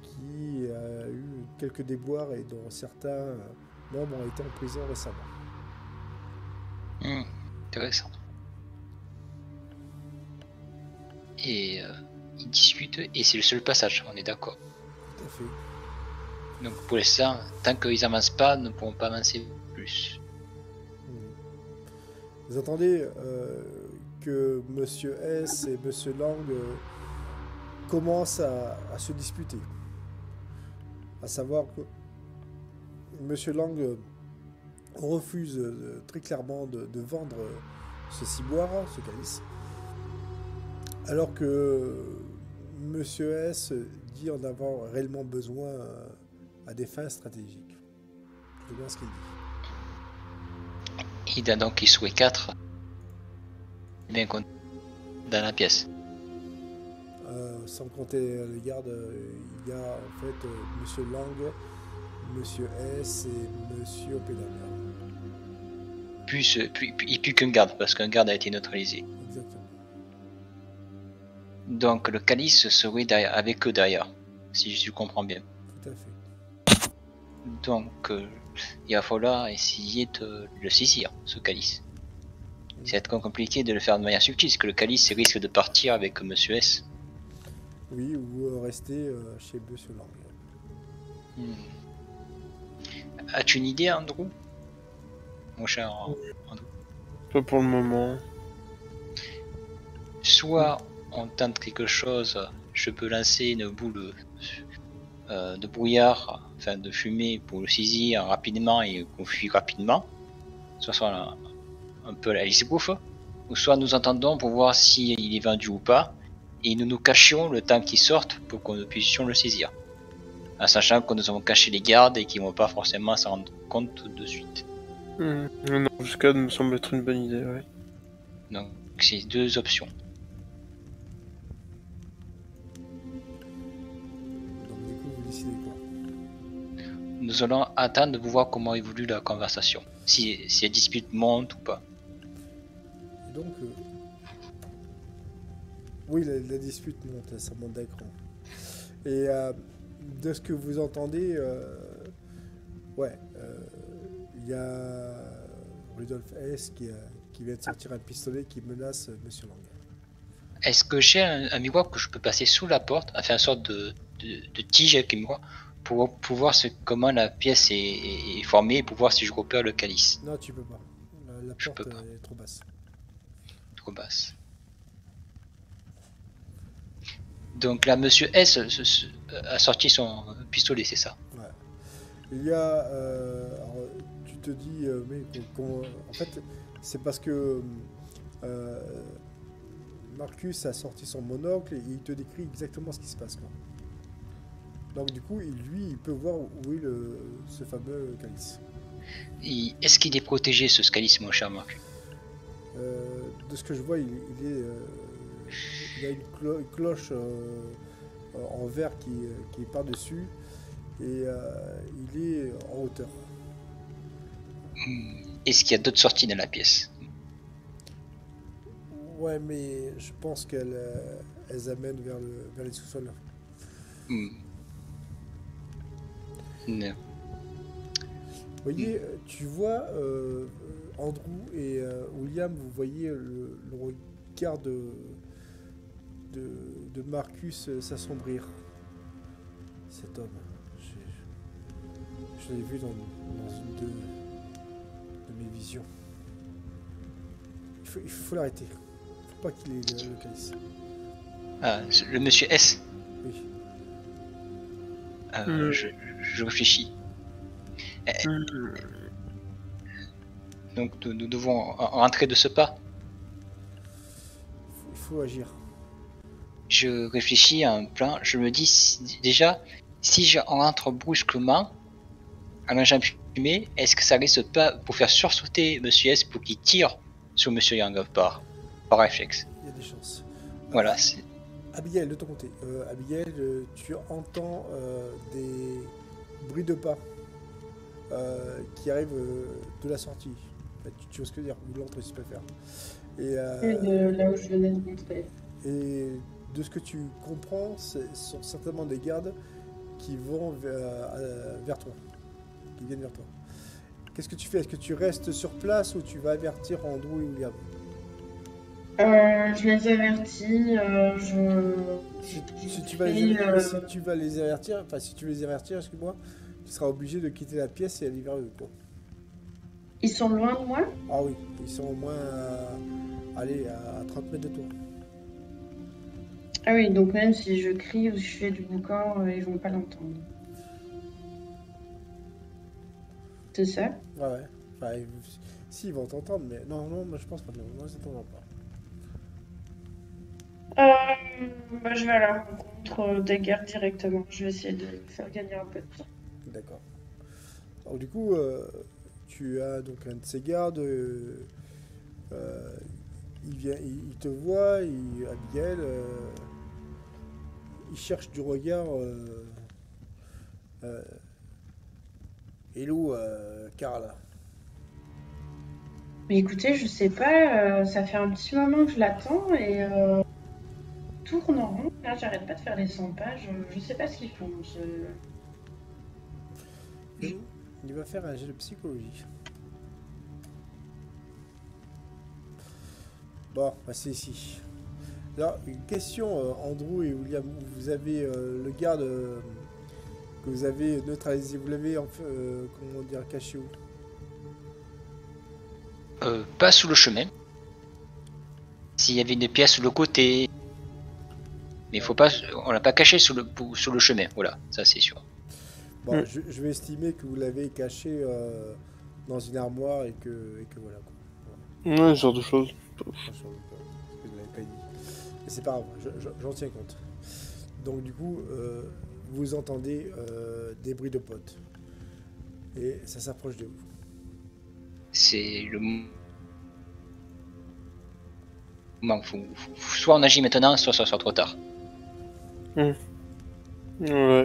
Speaker 1: qui a eu quelques déboires et dont certains euh, membres ont été en prison récemment.
Speaker 4: Hmm, intéressant. Et euh, ils discutent et c'est le seul passage, on est d'accord.
Speaker 1: Tout à fait.
Speaker 4: Donc pour l'instant, tant qu'ils avancent pas, nous ne pourrons pas avancer plus.
Speaker 1: Hmm. Vous entendez euh, que Monsieur S et Monsieur Lang euh, commencent à, se disputer. À savoir que Monsieur Lang euh, refuse euh, très clairement de, vendre ce ciboire, ce calice, alors que Monsieur S dit en avoir réellement besoin à des fins stratégiques. C'est bien ce qu'il dit.
Speaker 4: Et donc ils sont quatre. Bien dans la pièce.
Speaker 1: Euh, sans compter les gardes, euh, il y a en fait euh, Monsieur Lang, Monsieur S et Monsieur Oppenheimer.
Speaker 4: Plus, plus, plus- et plus qu'un garde, parce qu'un garde a été neutralisé.
Speaker 1: Exactement.
Speaker 4: Donc le calice serait derrière, avec eux derrière, si je comprends bien.
Speaker 1: Tout à fait.
Speaker 4: Donc euh, il va falloir essayer de le saisir, ce calice. C'est être compliqué de le faire de manière subtile, parce que le calice risque de partir avec Monsieur S.
Speaker 1: Oui, ou euh, rester euh, chez Monsieur Lang.
Speaker 4: Hmm. As-tu une idée, Andrew? Mon cher
Speaker 3: Pas pour le moment.
Speaker 4: Soit on tente quelque chose, je peux lancer une boule euh, de brouillard, enfin de fumée pour le saisir rapidement et qu'on fuit rapidement. Soit soit un, peu la Bouffe, ou soit nous entendons pour voir s'il est vendu ou pas. et nous nous cachions le temps qu'ils sortent pour que nous puissions le saisir. En sachant que nous avons caché les gardes et qu'ils vont pas forcément s'en rendre compte tout de suite.
Speaker 3: Hmm, Non, jusqu'à me semble être une bonne idée, ouais.
Speaker 4: Donc c'est deux options. Nous allons attendre de voir comment évolue la conversation. Si, si la dispute monte ou pas.
Speaker 1: Donc, euh, oui, la, la dispute monte, ça monte d'un cran. Et euh, de ce que vous entendez, euh, ouais, il y a Rudolf S qui, vient de sortir un pistolet qui menace Monsieur Lang.
Speaker 4: Est-ce que j'ai un, un miroir que je peux passer sous la porte, enfin une sorte de, de, de tige avec un miroir, pour, pour voir ce, comment la pièce est, formée et pour voir si je repère le calice?
Speaker 1: Non, tu peux pas. La, la
Speaker 4: Je
Speaker 1: porte
Speaker 4: peux pas.
Speaker 1: est trop basse.
Speaker 4: Trop basse. Donc là, Monsieur S a sorti son pistolet, c'est ça
Speaker 1: Il y a. euh, alors, tu te dis, euh, mais qu'on- qu'on- en fait, c'est parce que euh, Marcus a sorti son monocle et il te décrit exactement ce qui se passe. Quoi. Donc, du coup, il- lui, il peut voir où est le, ce fameux calice.
Speaker 4: Et Est-ce qu'il est protégé ce calice, mon cher Marc
Speaker 1: Euh, de ce que je vois, il, il est. euh, il y a une, clo- une cloche euh, en verre qui, qui est par-dessus et euh, il est en hauteur.
Speaker 4: Hmm, Est-ce qu'il y a d'autres sorties dans la pièce?
Speaker 1: Ouais, mais je pense qu'elles euh, elles amènent vers, le, vers les sous-sols.
Speaker 4: Hmm. Non.
Speaker 1: Vous voyez, euh, tu vois euh, Andrew et euh, William, vous voyez le, le regard de, de, de Marcus euh, s'assombrir. Cet homme, je l'ai vu dans, dans une de, de mes visions. Il faut il faut l'arrêter. Il faut pas qu'il ait le, calice.
Speaker 4: Ah, le Monsieur S
Speaker 1: Oui.
Speaker 4: Euh,
Speaker 3: Hmm.
Speaker 4: je, je réfléchis.
Speaker 3: Hmm.
Speaker 4: Donc nous, nous devons en- rentrer de ce pas.
Speaker 1: Il faut, agir.
Speaker 4: Je réfléchis à un plan. Je me dis si- déjà, si je rentre brusquement, en mangeant fumé, est-ce que ça risque pas pour faire sursauter Monsieur S pour qu'il tire sur Monsieur Yang par, par réflexe
Speaker 1: Il y a des chances.
Speaker 4: Voilà, c'est-
Speaker 1: Abigail, de ton côté. Euh, Abigail, euh, tu entends euh, des bruits de pas euh, qui arrivent euh, de la sortie. Enfin, tu, tu vois ce que je veux dire Ou l'entrée, si tu préfères. Et,
Speaker 2: Et
Speaker 1: euh,
Speaker 2: de là où je venais de rentrer.
Speaker 1: et de ce que tu comprends, ce sont certainement des gardes qui vont vers, euh, vers toi. Qui viennent vers toi. Qu'est-ce que tu fais? Est-ce que tu restes sur place ou tu vas avertir Andrew et William?
Speaker 2: Euh, je les avertis, euh, je...
Speaker 1: si, si tu vas les,
Speaker 2: Et, euh,
Speaker 1: si tu vas les avertir, enfin si tu veux les avertir, excuse-moi, tu seras obligé de quitter la pièce et aller vers eux. quoi.
Speaker 2: Ils sont loin de moi?
Speaker 1: Ah oui, ils sont au moins à, allez, à 30 mètres de toi.
Speaker 2: Ah oui, donc même si je crie ou si je fais du boucan, euh, ils vont pas l'entendre. C'est ça?
Speaker 1: Ouais, ouais. Enfin, ils- si, ils vont t'entendre, mais non, non, je pense pas. Non, non ils t'entendront pas.
Speaker 2: euh, bah, Je vais à la rencontre euh, des gardes directement. Je vais essayer de faire gagner un peu de temps.
Speaker 1: D'accord. Alors du coup, euh, tu as donc un de ces gardes. euh, euh, il, vient, il, il te voit, il, Abigail. euh, il cherche du regard. Hello, Carla.
Speaker 2: Mais écoutez, je sais pas, ça fait un petit moment que je l'attends et tourne en rond. Là, j'arrête pas de faire les 100 pages. Je sais pas ce qu'ils font. je-
Speaker 1: Il va faire un jet de psychologie. Bon, bah c'est ici. Alors, une question, euh, Andrew et William. Vous avez euh, le garde euh, que vous avez neutralisé. Vous l'avez, euh, comment dire, caché où?
Speaker 4: Pas sous le chemin. S'il y avait une pièce sur le côté. Mais faut pas, on l'a pas caché sous le, sous le chemin, voilà, ça c'est sûr.
Speaker 1: Bon,
Speaker 3: Mm.
Speaker 1: je, je vais estimer que vous l'avez caché euh, dans une armoire et que, et que voilà. Quoi.
Speaker 3: Ouais, ce genre de choses.
Speaker 1: Je l'avais pas dit. Mais c'est pas grave, je- je- j'en tiens compte. Donc du coup, euh, vous entendez euh, des bruits de potes. Et ça s'approche de vous.
Speaker 4: C'est le moment. Faut, soit on agit maintenant, soit ça soit trop tard.
Speaker 3: Ouais,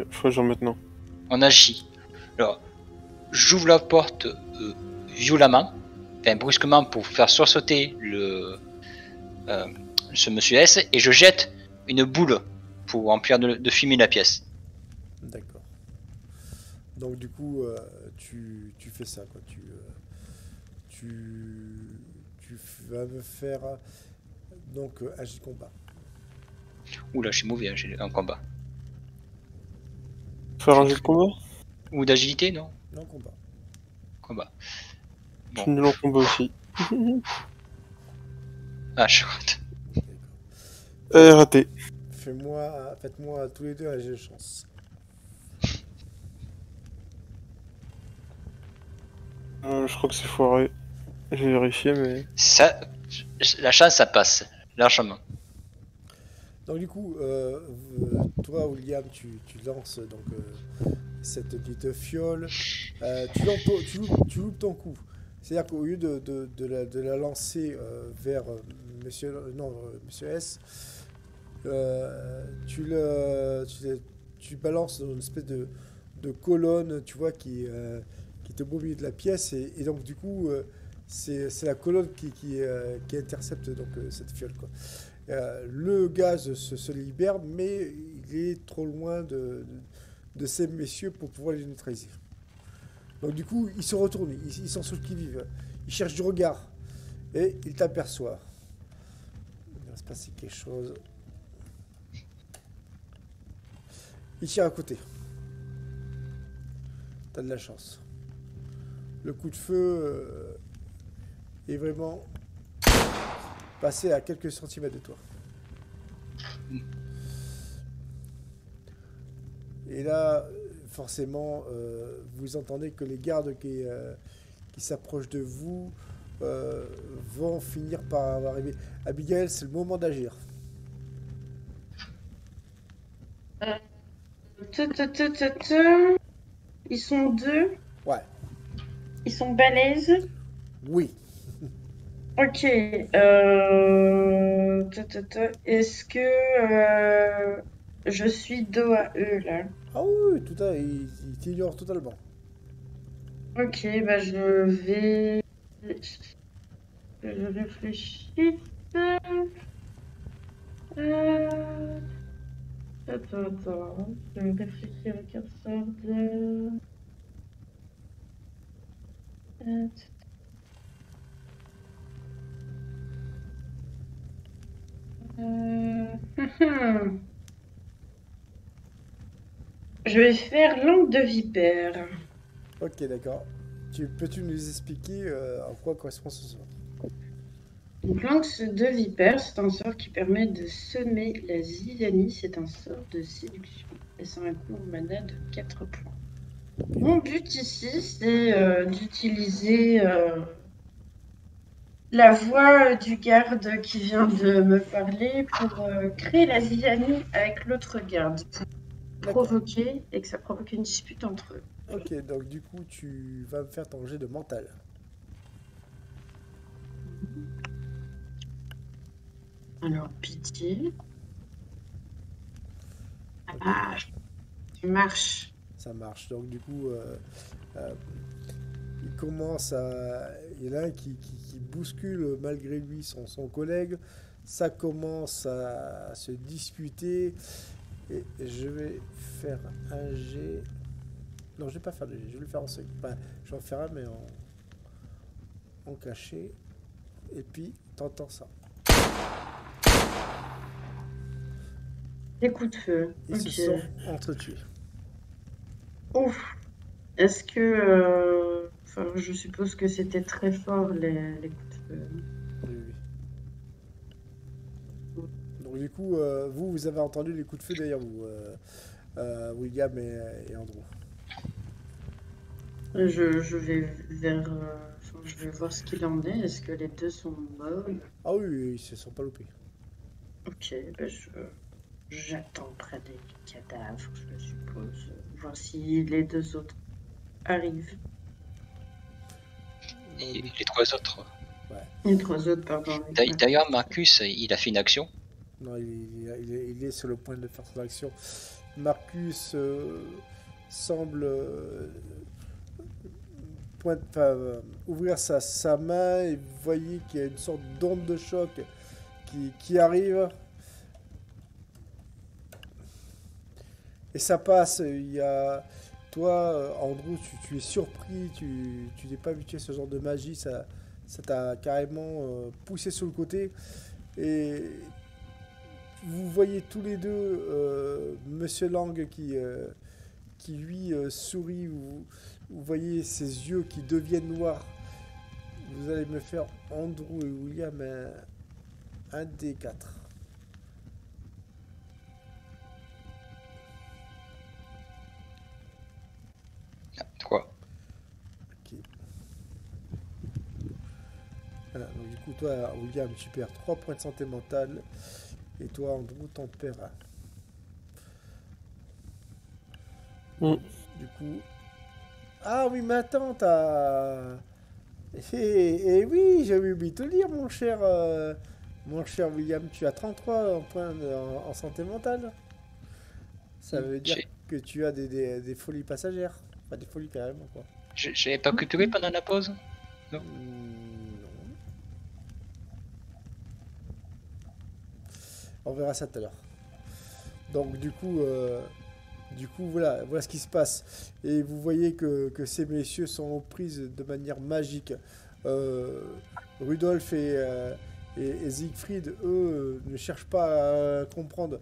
Speaker 3: faut agir maintenant.
Speaker 4: On agit. Alors, j'ouvre la porte euh, violemment, enfin brusquement pour faire sursauter le euh, ce monsieur S et je jette une boule pour remplir de, de fumée la pièce.
Speaker 1: D'accord. Donc du coup, euh, tu, tu fais ça, quoi. Tu, tu, tu vas me faire donc agir combat.
Speaker 4: Oula, je suis mauvais hein, j'ai un combat.
Speaker 3: Faire un jeu de combat
Speaker 4: Ou d'agilité, non
Speaker 1: Non, combat.
Speaker 4: Combat.
Speaker 3: Je suis nul en combat aussi.
Speaker 4: Ah, je.
Speaker 3: Eh, raté.
Speaker 1: Fais-moi, faites-moi tous les deux un jet de chance.
Speaker 3: Euh, je crois que c'est foiré. J'ai vérifié, mais.
Speaker 4: Ça, la chance, ça passe largement.
Speaker 1: Donc du coup, euh, toi, William, tu, lances donc euh, cette petite fiole. Euh, tu, loupes ton- coup. C'est-à-dire qu'au lieu de, la, lancer vers Monsieur, non, Monsieur S, tu balances dans une espèce de, colonne, tu vois, qui, qui est au beau milieu de la pièce, et, donc du coup, c'est la colonne qui, intercepte donc cette fiole. Euh, le gaz se, libère, mais il est trop loin de, ces messieurs pour pouvoir les neutraliser. Donc du coup, ils se retournent, ils, ils sont sur le qui-vive, ils cherchent du regard, et ils t'aperçoivent. Il va se passer quelque chose. Ils tirent à côté. T'as de la chance. Le coup de feu euh, est vraiment passé à quelques centimètres de toi. Et là, forcément, euh, vous entendez que les gardes qui, euh, qui s'approchent de vous euh, vont finir par arriver. Abigail, c'est le moment d'agir.
Speaker 2: Ils sont deux.
Speaker 1: Ouais.
Speaker 2: Ils sont balèzes.
Speaker 1: Oui.
Speaker 2: Ok. Euh... Est-ce que euh, je suis dos à eux là?
Speaker 1: Ah oui, tout à ils, ils t'ignorent totalement.
Speaker 2: Ok, bah je vais. Je réfléchis. Euh... Attends, attends. Je vais réfléchir à quelle sorte de. Euh, Euh, Je vais faire langue de vipère.
Speaker 1: Ok, d'accord. Tu, Peux-tu nous expliquer euh, à quoi correspond ce sort
Speaker 2: Donc, langue de vipère, c'est un sort qui permet de semer la zizanie. C'est un sort de séduction. Et c'est un coût mana de 4 points. Mon but ici, c'est euh, d'utiliser euh, la voix du garde qui vient de me parler pour euh, créer la zizanie avec l'autre garde. Pour provoquer et que ça provoque une dispute entre eux.
Speaker 1: Ok, donc du coup, tu vas me faire ton jet de mental.
Speaker 2: Alors, pitié. Ah, tu marches.
Speaker 1: Ça marche. Donc du coup, euh, euh, il commence à... Il y en a un qui, qui- qui bouscule malgré lui son, son collègue. Ça commence à se disputer. Et je vais faire un jet... Non, je vais pas faire de jet. Je vais le faire en sec. Enfin, je vais en faire un, mais en, en caché. Et puis, t'entends ça.
Speaker 2: Des coups de feu.
Speaker 1: Ils
Speaker 2: Ok.
Speaker 1: se sont entretués.
Speaker 2: Ouf. Est-ce que. euh, Enfin, je suppose que c'était très fort les, les coups de feu.
Speaker 1: Oui, oui. Donc du coup, euh, vous, vous avez entendu les coups de feu derrière vous, euh, euh, William et, et Andrew.
Speaker 2: Je, je vais vers. euh, enfin, je vais voir ce qu'il en est. Est-ce que les deux sont morts
Speaker 1: Ah oui, oui, ils se sont pas loupés.
Speaker 2: Ok, ben je... j'attends près des cadavres, je suppose. Voir si les deux autres arrivent.
Speaker 4: Et les trois autres.
Speaker 2: Les trois autres, pardon.
Speaker 4: D'a- D'ailleurs, Marcus, il a fait une action.
Speaker 1: Non, il, il- il est, il est sur le point de faire son action. Marcus euh, semble euh, pointe- euh, ouvrir sa, sa main et vous voyez qu'il y a une sorte d'onde de choc qui, qui arrive. Et ça passe. Il y a toi, euh, Andrew, tu, es surpris. Tu n'es pas habitué à ce genre de magie. Ça t'a carrément euh, poussé sur le côté. Et vous voyez tous les deux euh, Monsieur Lang qui, qui lui sourit. Vous, voyez ses yeux qui deviennent noirs. Vous allez me faire Andrew et William un des quatre. Donc du coup, toi, William, tu perds 3 points de santé mentale. Et toi, Andrew, t'en perds un.
Speaker 3: Mm.
Speaker 1: Du coup. Ah oui, mais attends, t'as. Eh, eh oui, j'avais oublié de te lire, mon cher. euh, Mon cher William, tu as 33 en points de- en, en santé mentale. Ça veut dire que tu as des, des- des folies passagères. Enfin, des folies carrément, quoi.
Speaker 4: L'avais pas culturé pendant la pause? Non.
Speaker 1: Hmm, On verra ça tout à l'heure. Donc du coup, euh, du coup voilà, voilà ce qui se passe. Et vous voyez que, ces messieurs sont aux prises de manière magique. Euh, Rudolf et, euh, et, Siegfried, eux, ne cherchent pas à comprendre.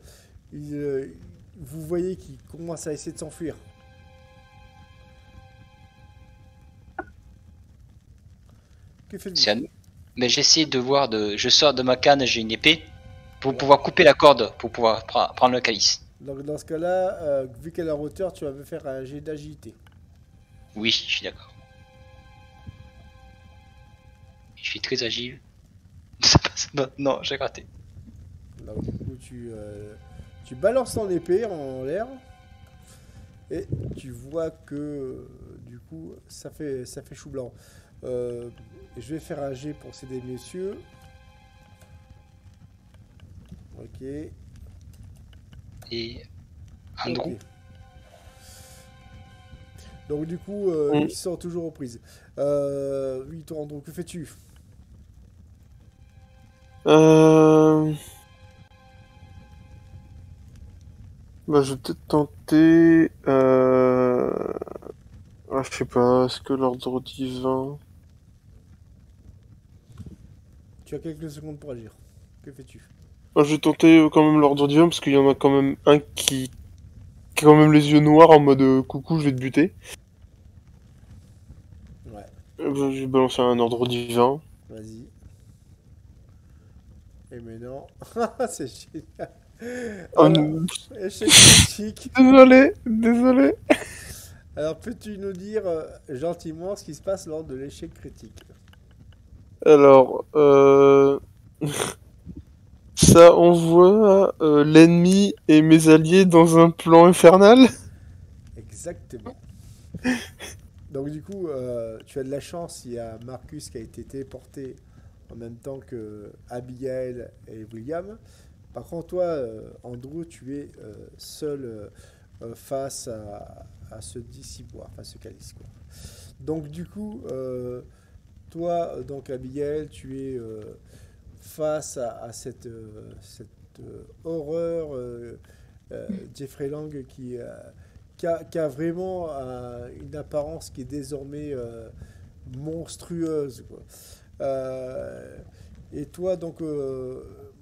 Speaker 1: Vous voyez qu'ils commencent à essayer de s'enfuir. Que faites-vous?
Speaker 4: Mais j'essaie de voir de. Je sors de ma canne, j'ai une épée. Pour pouvoir couper la corde, pour pouvoir pre- prendre le calice.
Speaker 1: Donc dans ce cas-là, euh, vu qu'elle est en hauteur, tu vas me faire un jet d'agilité.
Speaker 4: Oui, je suis d'accord. Je suis très agile. Ça passe. Non, non, j'ai raté.
Speaker 1: Donc du coup, tu, euh, tu balances ton épée en l'air et tu vois que du coup, ça fait, ça fait chou blanc. Euh, je vais faire un jet pour céder messieurs. Ok.
Speaker 4: Et. Andrew.
Speaker 1: Donc du coup, euh,
Speaker 3: Mm.
Speaker 1: ils sont toujours aux prises. Euh, oui, toi, Andrew, que fais-tu?
Speaker 3: Euh... Bah, je vais peut-être tenter. Euh... Ah, je sais pas, est-ce que l'ordre divin?
Speaker 1: Tu as quelques secondes pour agir. Que fais-tu?
Speaker 3: Ah, je vais tenter euh, quand même l'ordre divin parce qu'il y en a quand même un qui... qui a quand même les yeux noirs en mode euh, coucou, je vais te buter.
Speaker 1: Ouais,
Speaker 3: Euh, je vais balancer un ordre divin.
Speaker 1: vas-y. Et maintenant, c'est génial.
Speaker 3: Oh
Speaker 1: Alors,
Speaker 3: non.
Speaker 1: échec critique.
Speaker 3: Désolé, désolé.
Speaker 1: Alors, peux-tu nous dire euh, gentiment ce qui se passe lors de l'échec critique?
Speaker 3: Alors, euh... ça envoie euh, l'ennemi et mes alliés dans un plan infernal?
Speaker 1: Exactement. Donc, du coup, euh, tu as de la chance. Il y a Marcus qui a été téléporté en même temps que Abigail et William. Par contre, toi, euh, Andrew, tu es seul face à, à ce disciple, enfin ce calice. Donc, du coup, toi, donc Abigail, tu es face à, cette, euh, euh, horreur euh, Jeffrey Lang qui, a, vraiment une apparence qui est désormais monstrueuse. Et toi, donc,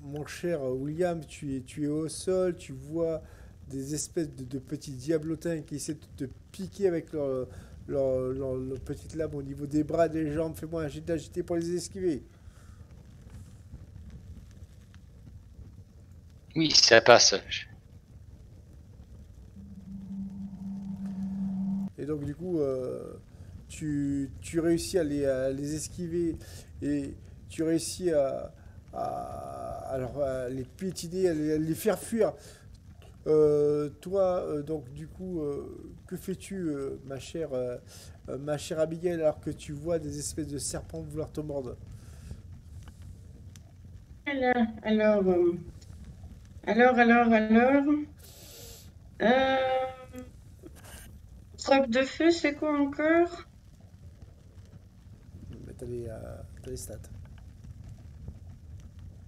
Speaker 1: mon cher William, tu es, au sol, tu vois des espèces de, petits diablotins qui essaient de te piquer avec leur, leur, leur- au niveau des bras, des jambes. Fais-moi un jet pour les esquiver.
Speaker 4: Oui, ça passe.
Speaker 1: Et donc, du coup, euh, tu, tu réussis à les, à les esquiver et tu réussis à, à- alors, à les piétiner, à les, à les faire fuir. Euh, toi, euh, donc, du coup, euh, que fais-tu, euh, ma chère, ma chère Abigail, alors que tu vois des espèces de serpents vouloir te mordre?
Speaker 2: Alors, euh, alors, alors, alors. Euh... De feu, c'est quoi encore?
Speaker 1: Mais T'as les, euh, les stats.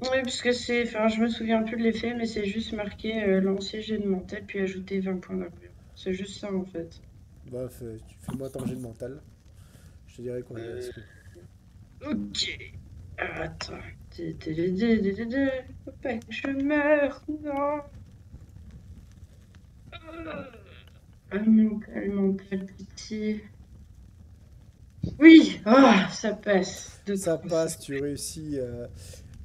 Speaker 2: Oui, parce que c'est. Enfin, je me souviens plus de l'effet, mais c'est juste marqué euh, lancer jet de mental, puis ajouter 20 points d'armure. C'est juste ça en fait.
Speaker 1: Bah, fais- fais-moi ton jet de mental. Je te dirai quoi.
Speaker 2: Euh.
Speaker 1: est-ce que-
Speaker 2: Ok. Attends. Je meure, non. Mental, pitié. Oui, ah, ça passe. Deux,
Speaker 1: Ça passe, tu réussis euh,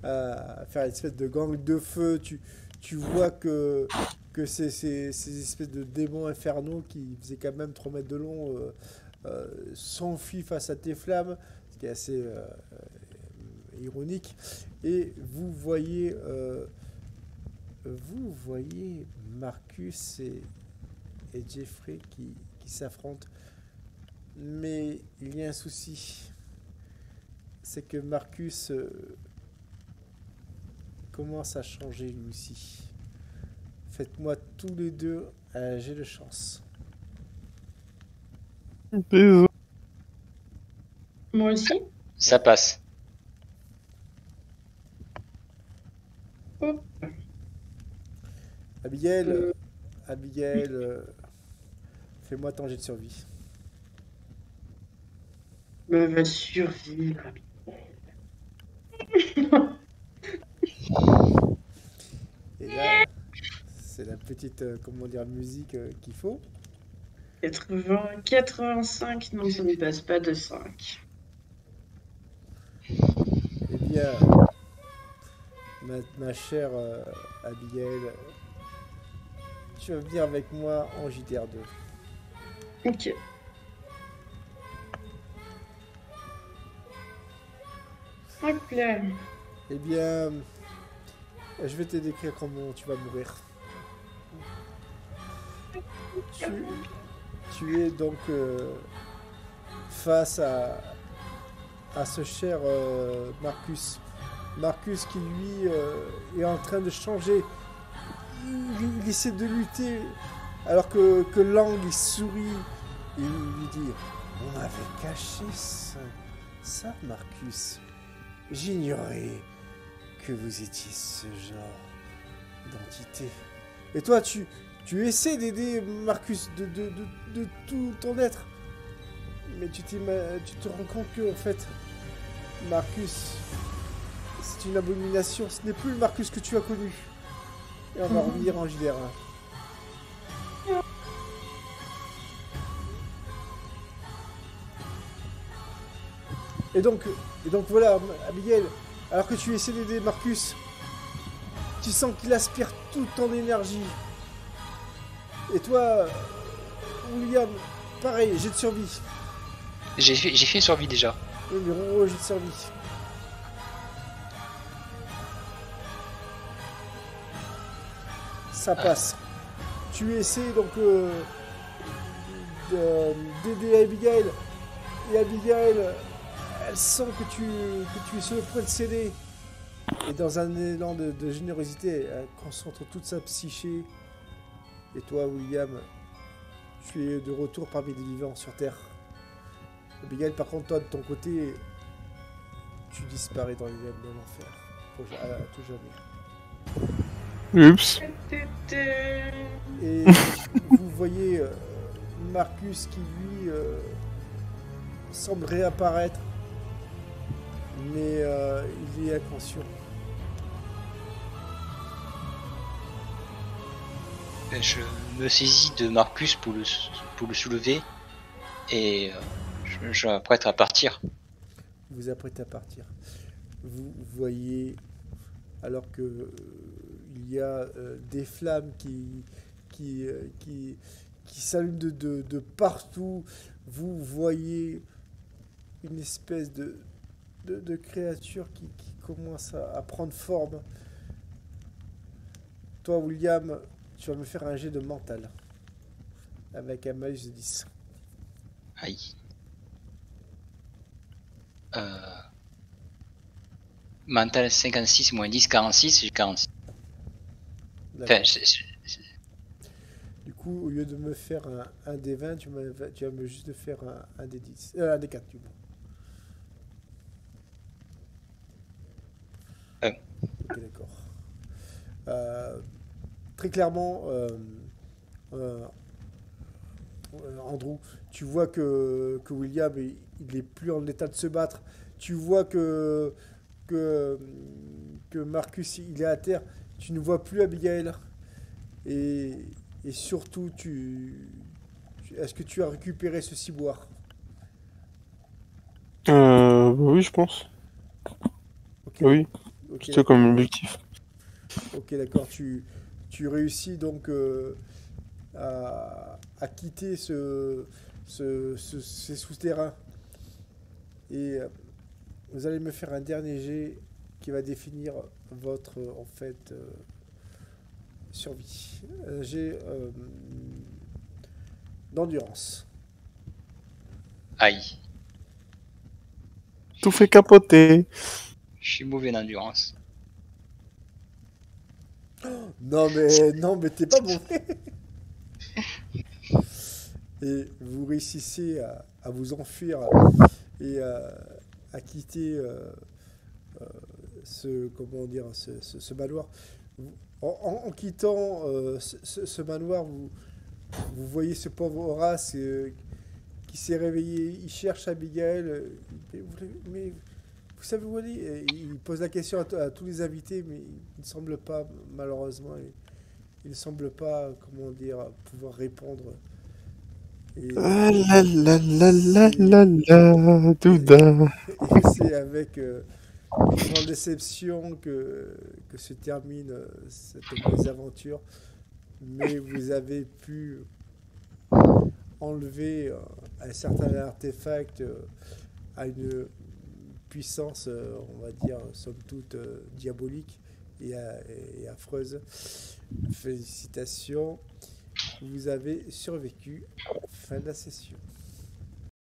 Speaker 1: à faire une espèce de gang de feu. Tu, tu vois que, que c'est ces, ces espèces de démons infernaux qui faisaient quand même 3 mètres de long euh, euh, s'enfuient face à tes flammes, ce qui est assez euh, ironique. Et vous voyez, euh, vous voyez Marcus et, et Jeffrey qui, qui s'affrontent. Mais il y a un souci c'est que Marcus euh, commence à changer lui aussi. Faites-moi tous les deux un jet de chance.
Speaker 2: Moi aussi?
Speaker 4: Ça passe.
Speaker 1: Abigail,
Speaker 2: Euh.
Speaker 1: Abigail, euh, fais-moi ton jet de survie.
Speaker 2: Bah, va survivre.
Speaker 1: Et là, c'est la petite, euh, comment dire, musique euh, qu'il faut.
Speaker 2: 80, 85, non, ça ne passe pas de 5.
Speaker 1: Eh bien, ma, ma chère euh, Abigail, tu vas venir avec moi en JDR2.
Speaker 2: Ok. Hop là.
Speaker 1: Eh bien, je vais te décrire comment tu vas mourir. Tu, tu es donc euh, face à, à ce cher euh, Marcus. Marcus qui lui euh, est en train de changer. Il, essaie de lutter alors que, que Lang sourit et lui dit On avait caché ça, Marcus. J'ignorais que vous étiez ce genre d'entité. Et toi, tu, tu essaies d'aider Marcus de, tout ton être. Mais tu, tu te rends compte que, en fait, Marcus, c'est une abomination. Ce n'est plus le Marcus que tu as connu. Et on va revenir en JDR1. Et donc, et donc voilà, Abigail, alors que tu essaies d'aider Marcus, tu sens qu'il aspire toute ton énergie. Et toi, William, pareil, j'ai de survie.
Speaker 4: J'ai fait, j'ai fait une survie déjà.
Speaker 1: Oui, mais Roro, j'ai de survie. Ça passe. Tu essaies donc euh, de- d'aider Abigail. Et Abigail, elle sent que tu, que tu es sur le point de céder. Et dans un élan de, générosité, elle concentre toute sa psyché. Et toi, William, tu es de retour parmi les vivants sur Terre. Abigail, par contre, toi, de ton côté, tu disparais dans les de l'enfer. À tout jamais.
Speaker 3: Oups.
Speaker 1: Et vous voyez euh, Marcus qui, lui, euh, semble réapparaître. Mais euh, il est inconscient.
Speaker 4: Je me saisis de Marcus pour le, pour le soulever et je, je m'apprête à partir.
Speaker 1: Vous vous apprêtez à partir. Vous voyez, alors que il y a euh, des flammes qui, euh, s'allument de, partout, vous voyez une espèce de, créatures qui, commencent à, prendre forme. Toi, William, tu vas me faire un jet de mental. Avec un malus de 10.
Speaker 4: Aïe. Euh... Mental 56 moins 10, 46, j'ai 46. Enfin,
Speaker 1: Du coup, au lieu de me faire un, un des 20, tu, tu vas me juste de faire un, un des 10. Euh, un des 4, du coup.
Speaker 4: Euh.
Speaker 1: Ok, d'accord. Euh, très clairement, euh, euh, euh, Andrew, tu vois que, que William, il, il est plus en état de se battre. Tu vois que, que, que Marcus, il est à terre. Tu ne vois plus Abigail. Et, et surtout, tu, tu- est-ce que tu as récupéré ce ciboire?
Speaker 3: Euh, oui, je pense. Oui,
Speaker 1: ok,
Speaker 3: c'était comme objectif.
Speaker 1: ok, d'accord. Tu, tu réussis donc euh, à, à quitter ce, ce- ce- ces souterrains. Et euh, vous allez me faire un dernier jet qui va définir votre euh, en fait euh, survie. Un jet euh, d'endurance.
Speaker 4: Aïe.
Speaker 3: Tout fait capoter.
Speaker 4: Je suis mauvais en endurance.
Speaker 1: Non mais non mais t'es pas mauvais. Et vous réussissez à, à vous enfuir et à, à quitter euh, euh, ce comment dire ce, ce- manoir. En, quittant euh, ce, manoir, vous, vous voyez ce pauvre Horace euh, qui s'est réveillé. Il cherche Abigail. euh, mais, vous, savez où elle est Il pose la question à, tous les invités, mais il ne semble pas, malheureusement, il, ne semble pas, comment dire, pouvoir répondre.
Speaker 3: Ah
Speaker 1: c'est avec euh, grande déception que, se termine euh, cette mésaventure. Mais vous avez pu enlever euh, un certain artefact euh, à une puissance, on va dire, somme toute diabolique et, et affreuse. Félicitations, vous avez survécu. Fin de la session.